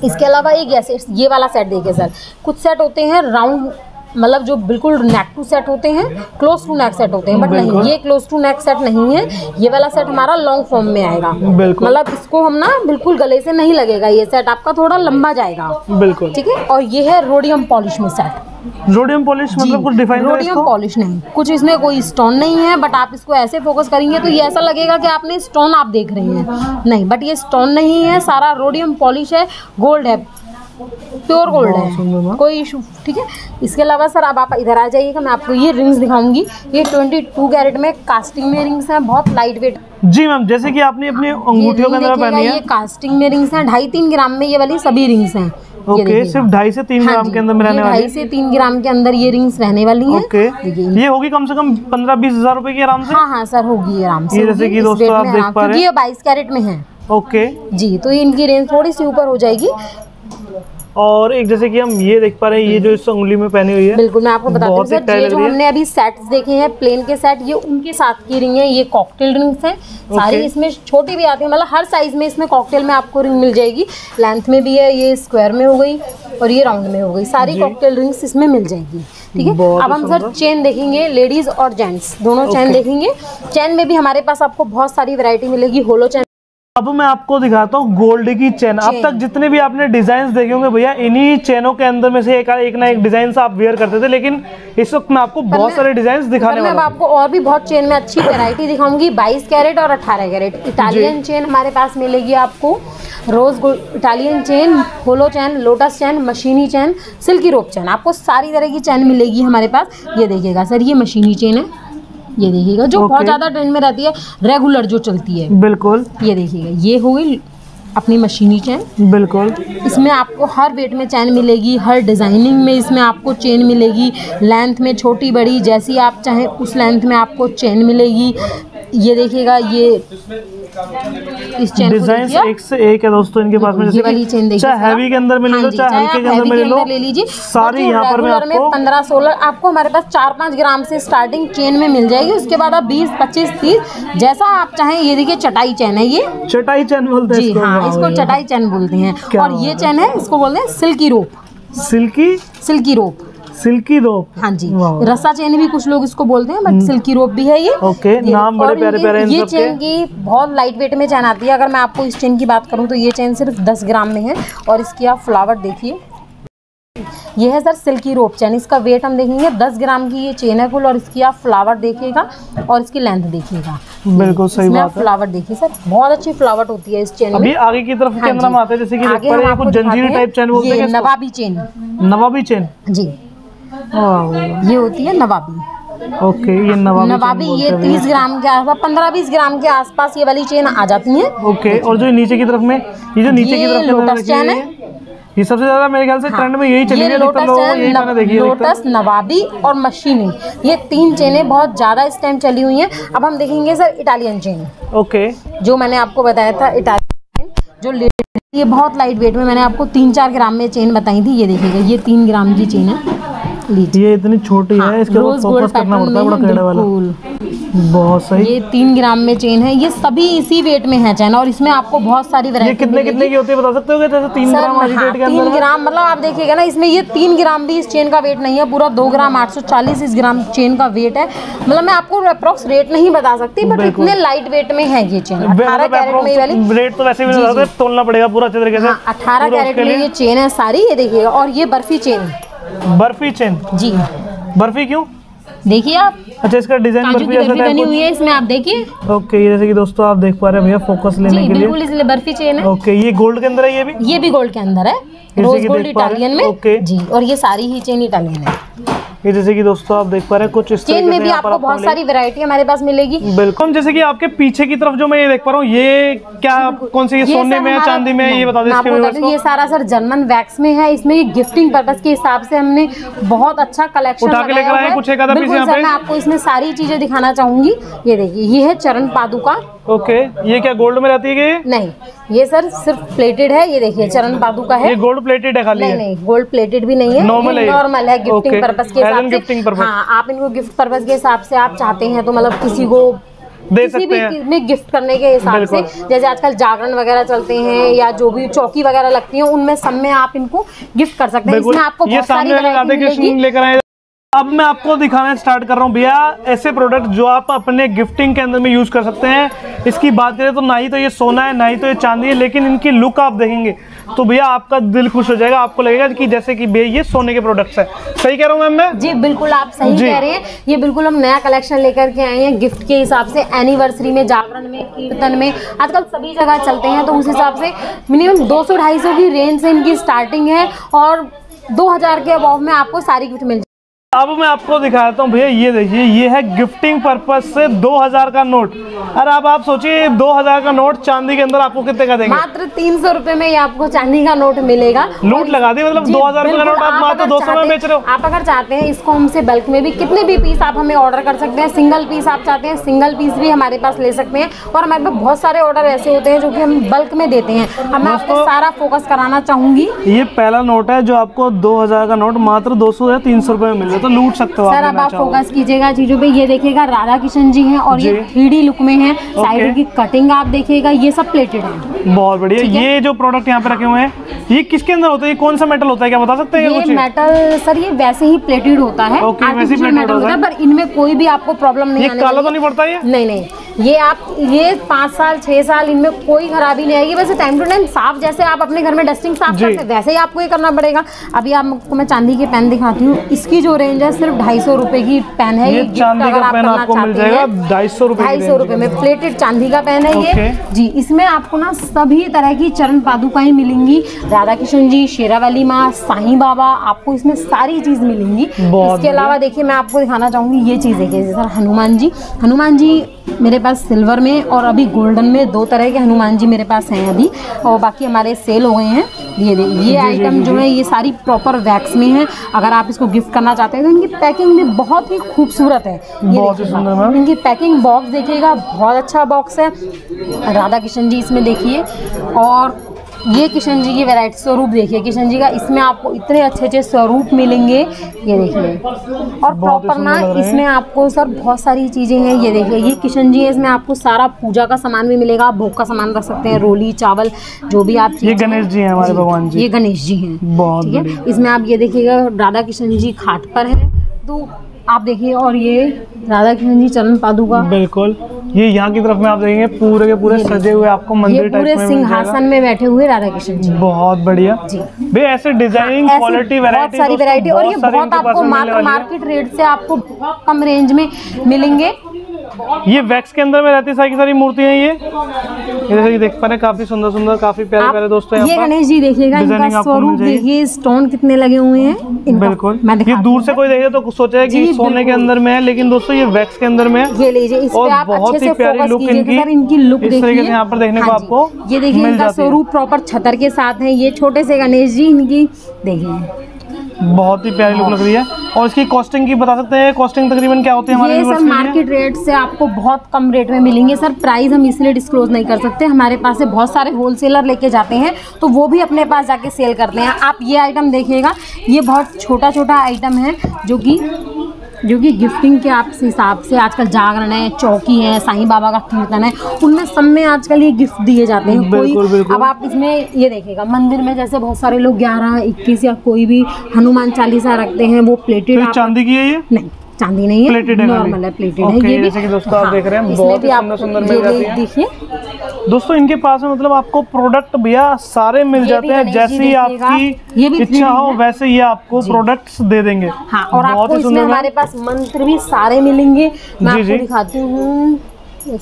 इसके अलावा एक ये वाला सेट देखिए सर। कुछ सेट होते हैं राउंड मतलब जो बिल्कुल नेक टू सेट होते हैं क्लोज टू नेक सेट होते हैं बट नहीं ये क्लोज टू नेक सेट नहीं है ये वाला सेट हमारा लॉन्ग फॉर्म में आएगा। मतलब इसको हम ना बिल्कुल गले से नहीं लगेगा ये सेट आपका थोड़ा लंबा जाएगा। बिल्कुल। ठीक है? और ये है रोडियम पॉलिश में सेट रोडियम पॉलिश मतलब कुछ डिफाइन रोडियम पॉलिश नहीं। कुछ इसमें कोई स्टोन नहीं है बट आप इसको ऐसे फोकस करेंगे तो ये ऐसा लगेगा कि आपने स्टोन आप देख रहे हैं। नहीं बट ये स्टोन नहीं है सारा रोडियम पॉलिश है गोल्ड है। प्योर गोल्ड है। कोई इशू ठीक है? इसके अलावा सर अब आप इधर आ जाइएगा मैं आपको ये रिंग्स दिखाऊँगी। ये 22 कैरेट में कास्टिंग में रिंग्स हैं बहुत लाइट वेट जी मैम जैसे कि आपने अपनी अंगूठियों के अंदर पहनी है। ये कास्टिंग में रिंग्स हैं ढाई तीन ग्राम में ये वाली सभी रिंग्स हैं। ओके देखिएगा। सिर्फ़ ढाई से तीन हाँ ग्राम के अंदर में रहने ढाई से तीन ग्राम के अंदर ये रिंग्स रहने वाली हैं। ओके देखिए ये होगी कम से कम पंद्रह बीस हज़ार रूपए की आराम से? हाँ हाँ सर होगी आराम से ये जैसे कि दोस्तों आप देख पा रहे क्योंकि ये बाईस कैरेट में है। ओके जी तो इनकी रेंज थोड़ी सी ऊपर हो जाएगी। और एक जैसे कि हम ये देख पा रहे हैं ये जो इस उंगली में पहनी हुई है बिल्कुल मैं आपको बताती हूँ सर ये जो हमने अभी सेट्स देखे हैं प्लेन के सेट ये उनके साथ की रिंग है ये कॉकटेल रिंग्स हैं। सारी. इसमें छोटी भी आती है मतलब हर साइज़ में इसमें कॉकटेल में आपको रिंग मिल जाएगी। लेंथ में भी है ये स्क्वायर में हो गई और ये राउंड में हो गई। सारी कॉकटेल रिंग्स इसमें मिल जाएगी ठीक है? अब हम सर चेन देखेंगे लेडीज़ और जेंट्स दोनों चेन. देखेंगे। चेन में भी हमारे पास आपको बहुत सारी वैरायटी मिलेगी होलो चेन अब मैं आपको दिखाता हूँ गोल्ड की चेन। अब तक जितने भी आपने डिज़ाइन देखे होंगे भैया इन्हीं चेनों के अंदर में से एक एक ना एक डिज़ाइन आप वेयर करते थे लेकिन इस वक्त मैं आपको बहुत सारे डिज़ाइन दिखाने मैं वाला हूँ। आपको और भी बहुत चेन में अच्छी वैरायटी दिखाऊँगी। 22 कैरेट और 18 कैरेट इटालियन चेन हमारे पास मिलेगी आपको। Rose gold Italian chain hollow chain lotus chain मशीनी चैन सिल्की रोप चैन आपको सारी तरह की चैन मिलेगी हमारे पास। ये देखिएगा सर ये मशीनी चेन है। ये देखिएगा जो बहुत ज़्यादा ट्रेंड में रहती है रेगुलर जो चलती है। बिल्कुल। ये देखिएगा ये हो गई अपनी मशीनी चैन। बिल्कुल। इसमें आपको हर वेट में चैन मिलेगी हर डिज़ाइनिंग में इसमें आपको चेन मिलेगी। लेंथ में छोटी बड़ी जैसी आप चाहें उस लेंथ में आपको चेन मिलेगी। ये देखिएगा ये इस चेन डिज़ाइन एक से एक है दोस्तों इनके पास में जैसे वाली चेन देखिए चाहे हैवी के अंदर मिल हाँ लो चाहे हल्के के अंदर मिल लो ले लीजिए। सारी यहाँ पर मैं आपको पंद्रह सोलह आपको हमारे पास चार पाँच ग्राम से स्टार्टिंग चेन में मिल जाएगी। उसके बाद आप बीस पच्चीस तीस जैसा आप चाहें ये देखिए चटाई चैन है ये। चटाई चैन बोलते हैं हाँ इसको चटाई चैन बोलते हैं। और ये चैन है इसको बोलते हैं silky rope. Silky? Silky rope. Silky rope? हाँ जी। रस्सा चेन भी कुछ लोग इसको बोलते हैं बट सिल्की रोप भी है ये। ओके, नाम बड़े प्यारे प्यारे हैं ये चैन की बहुत लाइट वेट में चैन आती है। अगर मैं आपको इस चैन की बात करूँ तो ये चैन सिर्फ़ 10 ग्राम में है। और इसकी आप फ्लावर देखिए। ये है सर सिल्की रोप चैन। इसका वेट हम देखेंगे 10 ग्राम की ये चेन है कुल और इसकी आप फ्लावर देखिएगा और इसकी लेंथ देखिएगा। बिल्कुल सही आप बात है। फ्लावर देखिए सर बहुत अच्छी फ्लावर होती है इस चेन अभी में आगे की तरफ़ कैमरा हाँ कैमरा आते हैं जैसे कि आगे हम आपको जंजीरी टाइप चैन बोलते हैं नवाबी चेन। नवाबी चेन। जी। ये होती है नवाबी। ओके ये नवाबी नवाबी ये तीस ग्राम के आसपास पंद्रह बीस ग्राम के आसपास ये वाली चेन आ जाती है। ओके और जो नीचे की तरफ़ में ये जो नीचे की तरफ़ लोटस देखिए है। ये- सबसे ज़्यादा मेरे ख्याल से हाँ, ट्रेंड में यही चली है लोटस चैन। लोटस नवाबी और मशीनी ये तीन चेनें बहुत ज़्यादा इस टाइम चली हुई हैं। अब हम देखेंगे सर इटालियन चेन ओके। जो मैंने आपको बताया था इटालियन जो ये बहुत लाइट वेट में मैंने आपको तीन चार ग्राम में चेन बताई थी ये देखिएगा ये तीन ग्राम की चेन है। लीजिए ये इतनी छोटी है इसके ऊपर फोकस करना पड़ता है बड़ा वाला। बहुत सही। ये तीन ग्राम में चेन है ये सभी इसी वेट में है चैन और इसमें आपको बहुत सारी ये वैरायटी कितने कितने की होती है बता सकते हो जैसे तीन ग्राम वाली हाँ, रेट के तीन अंदर है? ग्राम मतलब आप देखिएगा ना इसमें ये तीन ग्राम भी इस चेन का वेट नहीं है पूरा दो ग्राम आठ सौ चालीस इस ग्राम चेन का वेट है। मतलब मैं आपको अप्रोक्स रेट नहीं बता सकती बट इतने लाइट वेट में है ये चेन अठारह कैरेट में वाली रेट तो वैसे भी तोलना पड़ेगा पूरा अच्छे तरीके से। हाँ अठारह कैरेट में ये चेन है सारी ये देखिएगा और ये बर्फ़ी चेन है बर्फ़ी चेन? जी। बर्फ़ी क्यों? देखिए आप। अच्छा इसका डिज़ाइन बर्फ़ी, बर्फ़ी बर्फ़ी बनी हुई है इसमें आप देखिए। ओके ये जैसे कि दोस्तों आप देख पा रहे हैं भैया फोकस लेने के लिए। बिल्कुल इसलिए बर्फ़ी चेन है। ओके ये गोल्ड के अंदर है ये भी? ये भी गोल्ड के अंदर है। रोज गोल्ड इटालियन में। ओके। जी और ये सारी ही चेन इटालियन है। ये जैसे कि दोस्तों आप देख पा रहे हैं कुछ इस चेन में भी आपको बहुत सारी वैरायटी हमारे पास मिलेगी। बिल्कुल जैसे कि आपके पीछे की तरफ़ जो मैं ये देख पा रहा हूँ ये क्या कौन सी ये सोने में चांदी में ये बता दें ये सारा सर जर्मन वैक्स में है इसमें ये गिफ्टिंग पर्पज के हिसाब से हमने बहुत अच्छा कलेक्शन उठा के लेकर आए कुछ एक आधा piece यहाँ सर पे? मैं आपको इसमें सारी चीज़ें दिखाना चाहूँगी। ये देखिए ये है चरण पादुका ओके ये क्या गोल्ड में रहती है नहीं ये सर सिर्फ़ प्लेटेड है ये देखिए चरण पादुका है। ये गोल्ड प्लेटेड है खाली नहीं नहीं गोल्ड प्लेटेड भी नहीं है Normal है नॉर्मल है गिफ्टिंग. पर्पस के Purpose. हाँ आप इनको गिफ्ट पर्पज के हिसाब से आप चाहते हैं तो मतलब किसी को दे किसी सकते भी हैं। में गिफ्ट करने के हिसाब से जैसे आजकल जागरण वगैरह चलते हैं या जो भी चौकी वगैरह लगती है उनमें सब में आप इनको गिफ्ट कर सकते हैं। इसमें आपको बहुत सारी लेकर आए। अब मैं आपको दिखाना स्टार्ट कर रहा हूँ भैया ऐसे प्रोडक्ट जो आप अपने गिफ्टिंग के अंदर में यूज़ कर सकते हैं। इसकी बात करें तो ना ही तो ये सोना है ना ही तो ये चांदी है लेकिन इनकी लुक आप देखेंगे। तो भैया आपका दिल खुश हो जाएगा। आपको लगेगा कि जैसे कि भैया ये सोने के प्रोडक्ट्स है। सही कह रहा हूँ मैम मैं? जी बिल्कुल आप सही। कह रहे हैं। ये बिल्कुल हम नया कलेक्शन लेकर के आए हैं गिफ्ट के हिसाब से एनिवर्सरी में जागरण में कीर्तन में। आजकल सभी जगह चलते हैं तो उस हिसाब से मिनिमम 200 250 की रेंज से इनकी स्टार्टिंग है और 2000 के अबाव में आपको सारी गिफ्ट मिल अब मैं आपको दिखाता हूँ भैया ये देखिए ये है गिफ्टिंग पर्पज से 2000 का नोट अरे अब आप सोचिए 2000 का नोट चांदी के अंदर आपको कितने का देंगे? मात्र तीन सौ रूपए में ये आपको चांदी का नोट मिलेगा। लूट लगा दी मतलब जी, 2000 का नोट आप मात्र अगर 200 में चाहते- बेच रहे हो। आप अगर चाहते हैं इसको हमसे बल्क में भी कितने भी पीस आप हमें ऑर्डर कर सकते हैं सिंगल पीस आप चाहते हैं सिंगल पीस भी हमारे पास ले सकते हैं। और हमारे पास बहुत सारे ऑर्डर ऐसे होते हैं जो की हम बल्क में देते हैं। मैं आपको सारा फोकस कराना चाहूँगी। ये पहला नोट है जो आपको 2000 का नोट मात्र 200 या 300 रुपए में मिल रहा है। तो लूट सकते हो सर अब आप फोकस कीजिएगा चीज़ों पे ये देखिएगा राधा किशन जी हैं और ये थ्री लुक में है। साइड की कटिंग आप देखिएगा ये सब प्लेटेड है। बहुत बढ़िया। ये जो प्रोडक्ट यहाँ पे रखे हुए हैं ये किसके अंदर होता है? ये कौन सा मेटल होता है? क्या बता सकते हैं? ये कुछ मेटल सर ये वैसे ही प्लेटेड होता है। Okay, वैसे ही मेटल होता है। पर इनमें कोई भी आपको प्रॉब्लम नहीं आने काला तो नहीं पड़ता ये? नहीं नहीं। ये आप ये पाँच साल छह साल इनमें कोई खराबी नहीं आएगी। वैसे टाइम टू टाइम साफ़ जैसे आप अपने घर में डस्टिंग साफ़ करते वैसे ही आपको ये करना पड़ेगा। अभी आपको मैं चांदी के पेन दिखाती हूँ। इसकी जो रेंज है सिर्फ़ ढाई सौ रुपए की पेन है। ये चांदी का पेन आपको मिल जाएगा ढाई सौ रुपए ढाई सौ रुपए में प्लेटेड चांदी का पेन है ये। जी इसमें आपको ना सभी तरह की चरण पादुकाएँ मिलेंगी। राधा किशन जी शेरावाली माँ साईं बाबा आपको इसमें सारी चीज़ मिलेंगी। इसके अलावा देखिए मैं आपको दिखाना चाहूँगी ये चीज़ देखिए सर हनुमान जी। हनुमान जी मेरे पास सिल्वर में और अभी गोल्डन में दो तरह के हनुमान जी मेरे पास हैं अभी और बाकी हमारे सेल हो गए हैं। ये ये आइटम जो है ये सारी प्रॉपर वैक्स में है। अगर आप इसको गिफ्ट करना चाहते हैं। तो इनकी पैकिंग भी बहुत ही खूबसूरत है। ये बहुत ही सुंदर मैम। इनकी पैकिंग बॉक्स देखिएगा बहुत अच्छा बॉक्स है। राधा किशन जी इसमें देखिए। और ये किशन जी की वैरायटी स्वरूप देखिए। किशन जी का इसमें आपको इतने अच्छे अच्छे स्वरूप मिलेंगे। ये देखिए। और प्रॉपर ना। इसमें आपको सर बहुत सारी चीज़ें हैं। ये देखिए ये किशन जी है इसमें आपको सारा पूजा का सामान भी मिलेगा। आप भोग का सामान रख सकते हैं रोली चावल जो भी आप ये गणेश जी हैं हमारे भगवान जी। ये गणेश जी हैं। ठीक है? इसमें आप ये देखिएगा राधा किशन जी खाट पर है। तो आप देखिए और ये राधा कृष्ण जी चरण पादुका। बिल्कुल। ये यहाँ की तरफ़ में आप देखेंगे पूरे के पूरे सजे हुए आपको मंदिर पूरे में सिंहासन में बैठे हुए राधा कृष्ण जी। बहुत बढ़िया। जी। भैया ऐसे डिज़ाइनिंग क्वालिटी बहुत सारी वैरायटी और ये बहुत आपको मार्केट मार्केट रेट से आपको बहुत कम रेंज में मिलेंगे। ये वैक्स के अंदर में रहती है सारी सारी मूर्तियाँ ये। ये जैसे कि देख पा रहे हैं काफ़ी सुंदर सुंदर काफ़ी प्यारे प्यारे दोस्तों ये गणेश जी देखिएगा इनका स्वरूप देखिए स्टोन कितने लगे हुए हैं बिल्कुल। मैं ये दूर से कोई देखे तो सोचेगा कि सोने के अंदर में है लेकिन दोस्तों ये वैक्स के अंदर में ये लीजिए और बहुत ही प्यारी लुक इनकी। इनकी लुक इस तरीके से यहाँ पर देखने को हाँ आपको ये देखिए इनका स्वरूप प्रॉपर छतर के साथ है ये छोटे से गणेश जी इनकी देखिए। बहुत ही प्यारी लुक लग रही है। और इसकी कॉस्टिंग की बता सकते हैं? कॉस्टिंग तकरीबन क्या होती है हमारे ये सर मार्केट रेट से आपको बहुत कम रेट में मिलेंगे सर प्राइस हम इसलिए डिस्क्लोज नहीं कर सकते। हमारे पास से बहुत सारे होलसेलर लेके जाते हैं तो वो भी अपने पास जाके सेल करते हैं। आप ये आइटम देखिएगा ये बहुत छोटा छोटा आइटम है जो कि जो कि गिफ्टिंग के आप हिसाब से आजकल जागरण है चौकी है साईं बाबा का कीर्तन है उनमें सब में आजकल ये गिफ्ट दिए जाते हैं। कोई अब आप इसमें ये देखेगा मंदिर में जैसे बहुत सारे लोग ग्यारह इक्कीस या कोई भी हनुमान चालीसा रखते हैं वो प्लेटेड चांदी की है ये? नहीं। चांदी नहीं है प्लेटेड है नॉर्मल है प्लेटेड Okay, है ये भी जैसे कि दोस्तों आप देख रहे हैं, बहुत ही सुंदर- सुंदर मिल जाती है। देखिए। दोस्तों इनके पास में मतलब आपको प्रोडक्ट भैया सारे मिल जाते हैं जैसे आपकी इच्छा हो वैसे ये आपको प्रोडक्ट्स दे देंगे। हाँ और बहुत आपको ही इसमें हमारे पास मंत्र भी सारे मिलेंगे। मैं आपको। दिखाती हूँ। ये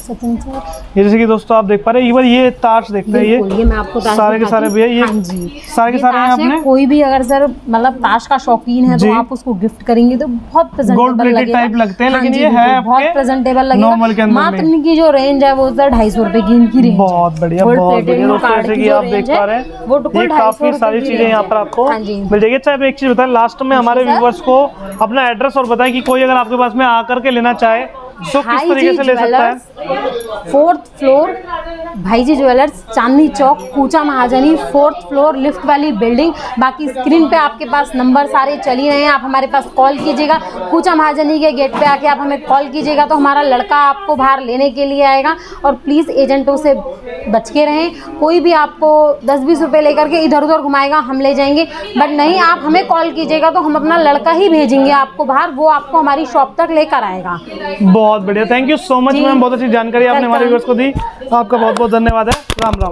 जैसे कि दोस्तों आप देख पा रहे हैं एक बार ये ताश देखते हैं ये ये मैं आपको सारे के सारे हूँ। भैया ये हाँ सारे के सारे हैं आपने? कोई भी अगर सर मतलब ताश का शौकीन है तो आप उसको गिफ्ट करेंगे तो बहुत प्रेजेंटेबल लगेगा। type लगते हैं, हाँ लेकिन ये है बहुत प्रेजेंटेबल लगेगा। normal के अंदर। मात्र इनकी जो रेंज है वो सर ढाई सौ रुपए की इनकी रेंज बहुत बढ़िया बहुत बढ़िया। दोस्तों जैसे की आप देख पा रहे हैं वो कुल काफ़ी सारी चीज़ें यहाँ पर आपको। हाँ मिल जाएगी। अच्छा एक चीज़ बताएँ लास्ट में हमारे। व्यूवर्स को अपना एड्रेस और बताएँ कि कोई अगर आपके पास में आकर के लेना चाहे तो किस तरीके से ले सकता है? Jewellers fourth floor Bhaiji jewellers Chandni Chowk Kucha Mahajani fourth floor lift वाली बिल्डिंग। बाकी स्क्रीन पे आपके पास नंबर सारे चल ही रहे हैं आप हमारे पास कॉल कीजिएगा। कूचा महाजनी के गेट पे आके आप हमें कॉल कीजिएगा तो हमारा लड़का आपको बाहर लेने के लिए आएगा। और प्लीज़ एजेंटों से बच के रहें। कोई भी आपको दस बीस रुपये लेकर के इधर उधर घुमाएगा हम ले जाएँगे। बट नहीं आप हमें कॉल कीजिएगा तो हम अपना लड़का ही भेजेंगे आपको बाहर। वो आपको हमारी शॉप तक लेकर आएगा। बहुत बढ़िया। Thank you so much ma'am बहुत अच्छी जानकारी आपने हमारे. व्यूअर्स को दी। आपका बहुत बहुत धन्यवाद है। राम राम।